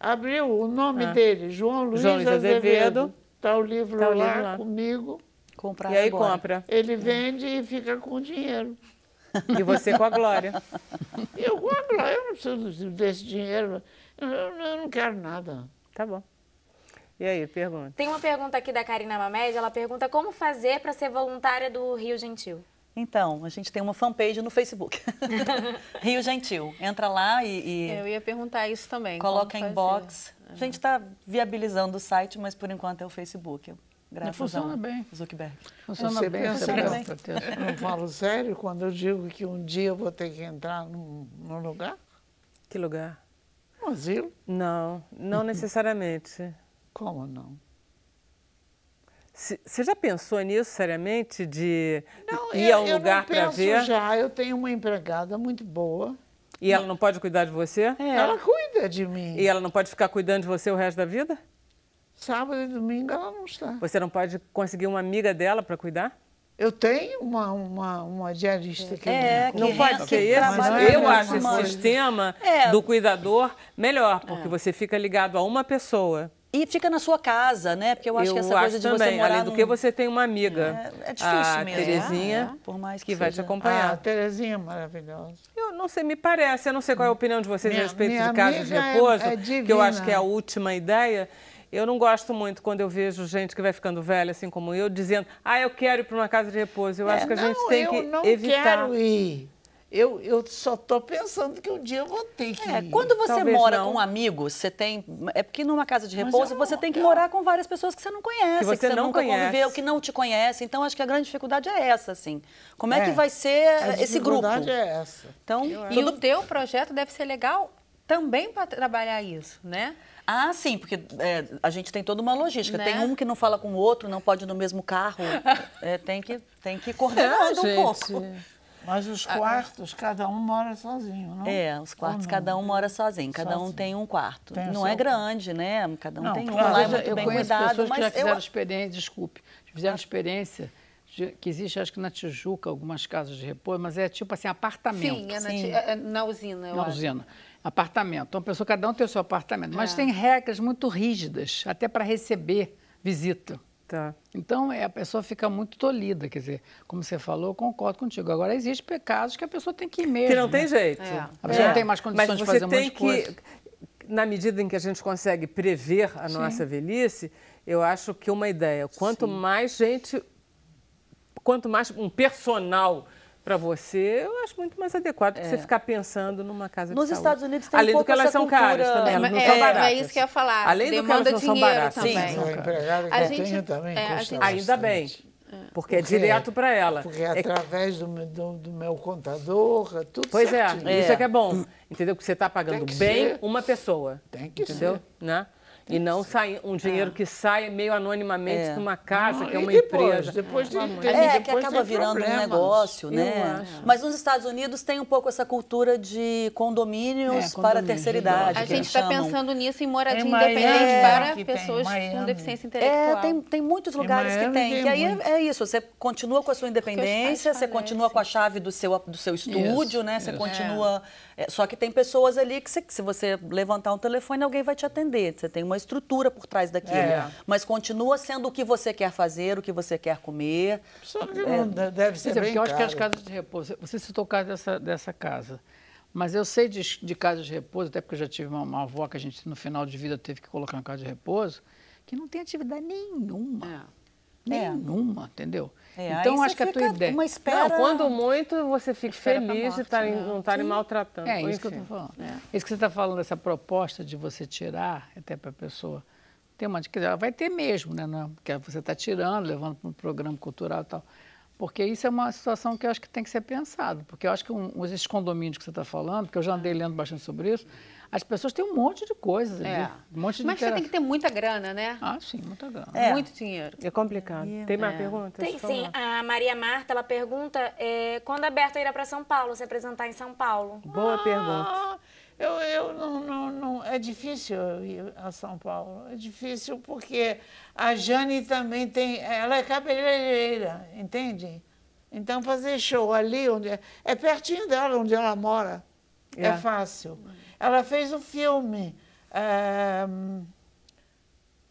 Abriu o nome Ah. dele, João Luiz, João Luiz Azevedo. Está o livro, Tá o lá, livro lá. comigo. Comprar E aí agora. compra. Ele vende e fica com o dinheiro. E você com a Glória. [laughs] Eu, eu não preciso desse dinheiro. Eu, eu não quero nada. Tá bom. E aí, pergunta. Tem uma pergunta aqui da Karina Mamed, ela pergunta como fazer para ser voluntária do Rio Gentil. Então, a gente tem uma fanpage no Facebook. [laughs] Rio Gentil. Entra lá e, e Eu ia perguntar isso também. coloca como em fazer. box. A gente está viabilizando o site, mas por enquanto é o Facebook. Graças funciona ao bem. Zuckerberg. Funciona Você bem, eu- atenção. eu não falo sério quando eu digo que um dia eu vou ter que entrar num, num lugar? Que lugar? Um asilo? Não, não [laughs] necessariamente. Como não? Se- Você já pensou nisso seriamente, de Não, ir a um lugar não para ver já. Eu tenho uma empregada muito boa. e ela não pode cuidar de você? Ela cuida de mim. E ela não pode ficar cuidando de você o resto da vida? Sábado e domingo ela não está. Você não pode conseguir uma amiga dela para cuidar? Eu tenho uma, uma, uma diarista que É, me Não que pode que ser esse? trabalha Eu acho esse sistema É. do cuidador melhor, porque você fica ligado a uma pessoa. E fica na sua casa, né? Porque eu acho que essa coisa de também, você morar além do num- que você tem uma amiga, É, é difícil a mesmo. Terezinha, É, por mais que, que vai te seja. Ah, a acompanhar. Terezinha é maravilhosa. Eu não sei, me parece, eu não sei qual é a opinião de vocês Minha- a respeito de casas de é- repouso, é que eu acho que é a última ideia. Eu não gosto muito quando eu vejo gente que vai ficando velha, assim como eu, dizendo, ah, eu quero ir para uma casa de repouso. Eu É, acho que a gente não, tem eu que não evitar. quero ir. Eu, eu só estou pensando que um dia eu vou ter que É, ir. quando você Talvez mora não. com um amigo, você tem. É porque numa casa de repouso eu você não- tem que eu- morar com várias pessoas que você não conhece, Que você não nunca conhece. conviveu, que não te conhece. Então, acho que a grande dificuldade é essa, assim. Como é, É, que vai ser A esse grupo? dificuldade é essa. Então, E o teu projeto deve ser legal também para trabalhar isso, né? Ah, sim, porque é, a gente tem toda uma logística. Né? Tem um que não fala com o outro, não pode ir no mesmo carro. [laughs] É, tem, que, tem que ir coordenando um pouco. Mas os quartos, cada um mora sozinho, não? É, os quartos, cada um mora sozinho, cada um Sozinho. tem um quarto. Tem não seu é grande, né? Cada um Não, tem um claro. lá, é eu já- muito eu bem conheço cuidado, pessoas que já mas fizeram eu, experiência, desculpe, fizeram experiência de- que existe, acho que na Tijuca, algumas casas de repouso, mas é tipo assim, apartamento. Sim, é na, ti- é- é na usina, eu na acho. usina. Apartamento. Então, a pessoa, cada um tem o seu apartamento. Mas É. tem regras muito rígidas, até para receber visita. Tá. Então, é, a pessoa fica muito tolhida, quer dizer, como você falou, eu concordo contigo. Agora, existem casos que a pessoa tem que ir mesmo. Que não tem né? jeito. É. A pessoa É. não tem mais condições Mas de fazer um tem que, coisa. na medida em que a gente consegue prever a nossa velhice, eu acho que uma ideia, quanto mais gente, quanto mais um personal para você, eu acho muito mais adequado do que você ficar pensando numa casa Nos de saúde. Estados Unidos tem um Além do pouco que elas são cultura- caras também, elas não é, são é baratas. isso que eu ia falar. Além do que Demanda elas não são baratas. também. Sim, A empregada que A eu gente- tenho também é, gente- Ainda bem, bastante. porque é direto para ela. Porque é É através do, meu- do, do meu contador, é tudo Pois é, certinho. isso é que é bom. Entendeu? Que você está pagando bem ser. uma pessoa. Tem que entendeu? ser. Né? E não sai um dinheiro que sai meio anonimamente É. numa casa, Não, que é e uma depois? empresa. Depois tem, É, que depois acaba tem virando um problemas. negócio, Eu né? Mas nos Estados Unidos tem um pouco essa cultura de condomínios É, para a terceira de idade. A que gente está pensando nisso em moradia Em Miami, independente para que tem pessoas com deficiência intelectual. É, tem, tem muitos lugares que tem. tem Que aí é, é isso, você continua com a sua independência, você continua com a chave do seu, do seu estúdio, Isso, né? Você isso. continua. é, só que tem pessoas ali que, que se você levantar um telefone, alguém vai te atender. Você tem uma estrutura por trás daquilo. É. Mas continua sendo o que você quer fazer, o que você quer comer. Só que não de- deve ser é, bem porque eu acho que as casas de repouso. Você citou o caso dessa, dessa casa. Mas eu sei de, de casas de repouso, até porque eu já tive uma, uma avó que a gente, no final de vida, teve que colocar uma casa de repouso, que não tem atividade nenhuma. Nenhuma, entendeu? É, então, acho que a tua ideia. uma espera- Não, quando muito, você fica Espera feliz de morte, tarem- né? não estarem Sim. maltratando. É isso que eu Enfim. estou falando. Isso que você está falando, essa proposta de você tirar, até para a pessoa. Tem uma, quer dizer, ela vai ter mesmo, né? não é? Porque você está tirando, levando para um programa cultural e tal. Porque isso é uma situação que eu acho que tem que ser pensado. Porque eu acho que um, esses condomínios que você está falando, porque eu já andei lendo bastante sobre isso, as pessoas têm um monte de coisas ali. É. Um monte de Mas você tem que ter muita grana, né? Ah, sim, muita grana. Muito dinheiro. É complicado. Tem mais É. perguntas? Tem sim. A Maria Marta, ela pergunta é, quando a Berta irá para São Paulo, se apresentar em São Paulo. Boa pergunta. Ah, eu, eu não, não, não. É difícil eu ir a São Paulo. É difícil porque a Jane também tem. Ela é cabeleireira, entende? Então fazer show ali, onde é, é pertinho dela, onde ela mora. É, É. fácil. Ela fez o filme. eh,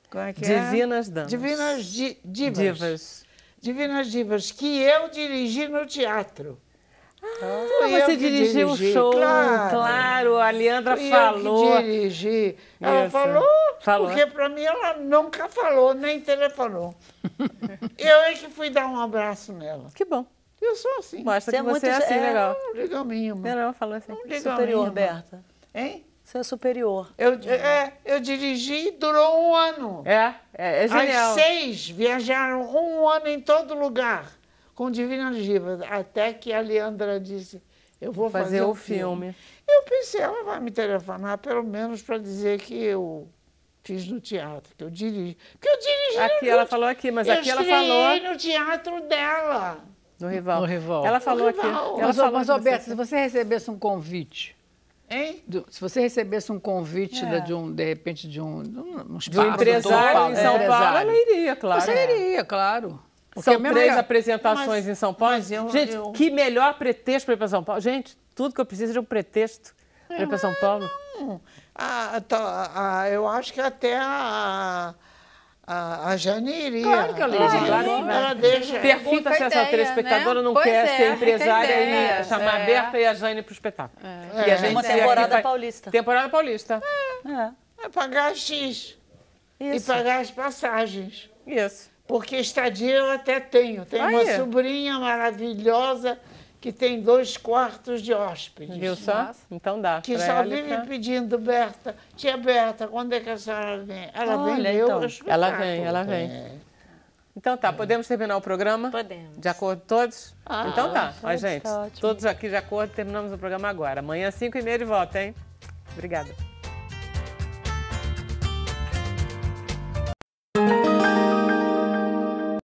como é que é? Divinas Damas. Divinas Di- Divas. Divas. Divinas Divas, que eu dirigi no teatro. Ah, Fui eu você que dirigiu o show, claro. claro. A Leandra Fui falou. Eu que dirigi. Ela Isso. falou, Falou. porque para mim ela nunca falou, nem telefonou. [laughs] eu é que fui dar um abraço nela. Que bom. Eu sou assim. Mostra Você que é você é muito- assim, é, legal. Não liga a mínima. Não, não, falou assim. Não liga Superior. Berta. Hein? Você é superior. Eu, é, eu dirigi e durou um ano. É, é, é genial. As seis viajaram um ano em todo lugar com Divinas Divas, até que a Leandra disse, eu vou Fazer fazer, o um filme. Eu pensei, ela vai me telefonar pelo menos para dizer que eu fiz no teatro, que eu dirigi. Que eu dirigi Aqui no- ela falou aqui, mas eu aqui ela falou no teatro dela. no rival. No rival. Ela falou aqui. rival. Ela Mas, falou mas que você- Roberto, se você recebesse um convite, Hein? do- se você recebesse um convite É. da- de um, de repente, de um, de um, De um empresário em São Paulo, ela iria, claro. Você iria, claro. Porque São três que- apresentações Mas- em São Paulo. mas eu- Gente, eu- que melhor pretexto para ir para São Paulo. Gente, tudo que eu preciso é de um pretexto para ir para São Paulo. Hum, a- tá- a- eu acho que até a, a, a Jane iria. Claro que ela iria, Ela, claro que vai. ela deixa. Perfeita se essa telespectadora né? não Pois quer é, ser empresária ideia. e chamar É. a Berta e a Jane para o espetáculo. É. E a gente Uma temporada vai- paulista. Temporada paulista. É. É pagar X. E Isso. pagar as passagens. Isso. Porque estadia eu até tenho. Tenho uma Aí. sobrinha maravilhosa que tem dois quartos de hóspedes. Viu só? Então dá. Que pra só vive ficar- pedindo, Berta, tia Berta, quando é que a senhora vem? Ela vem Olha, ver então. o espetáculo. Ela vem, ela vem. É. Então tá, podemos terminar o programa? Podemos. De acordo todos? Ah, então tá. Ó, gente, tá ótimo. todos aqui de acordo, terminamos o programa agora. Amanhã, 5 e meia de volta, hein? Obrigada.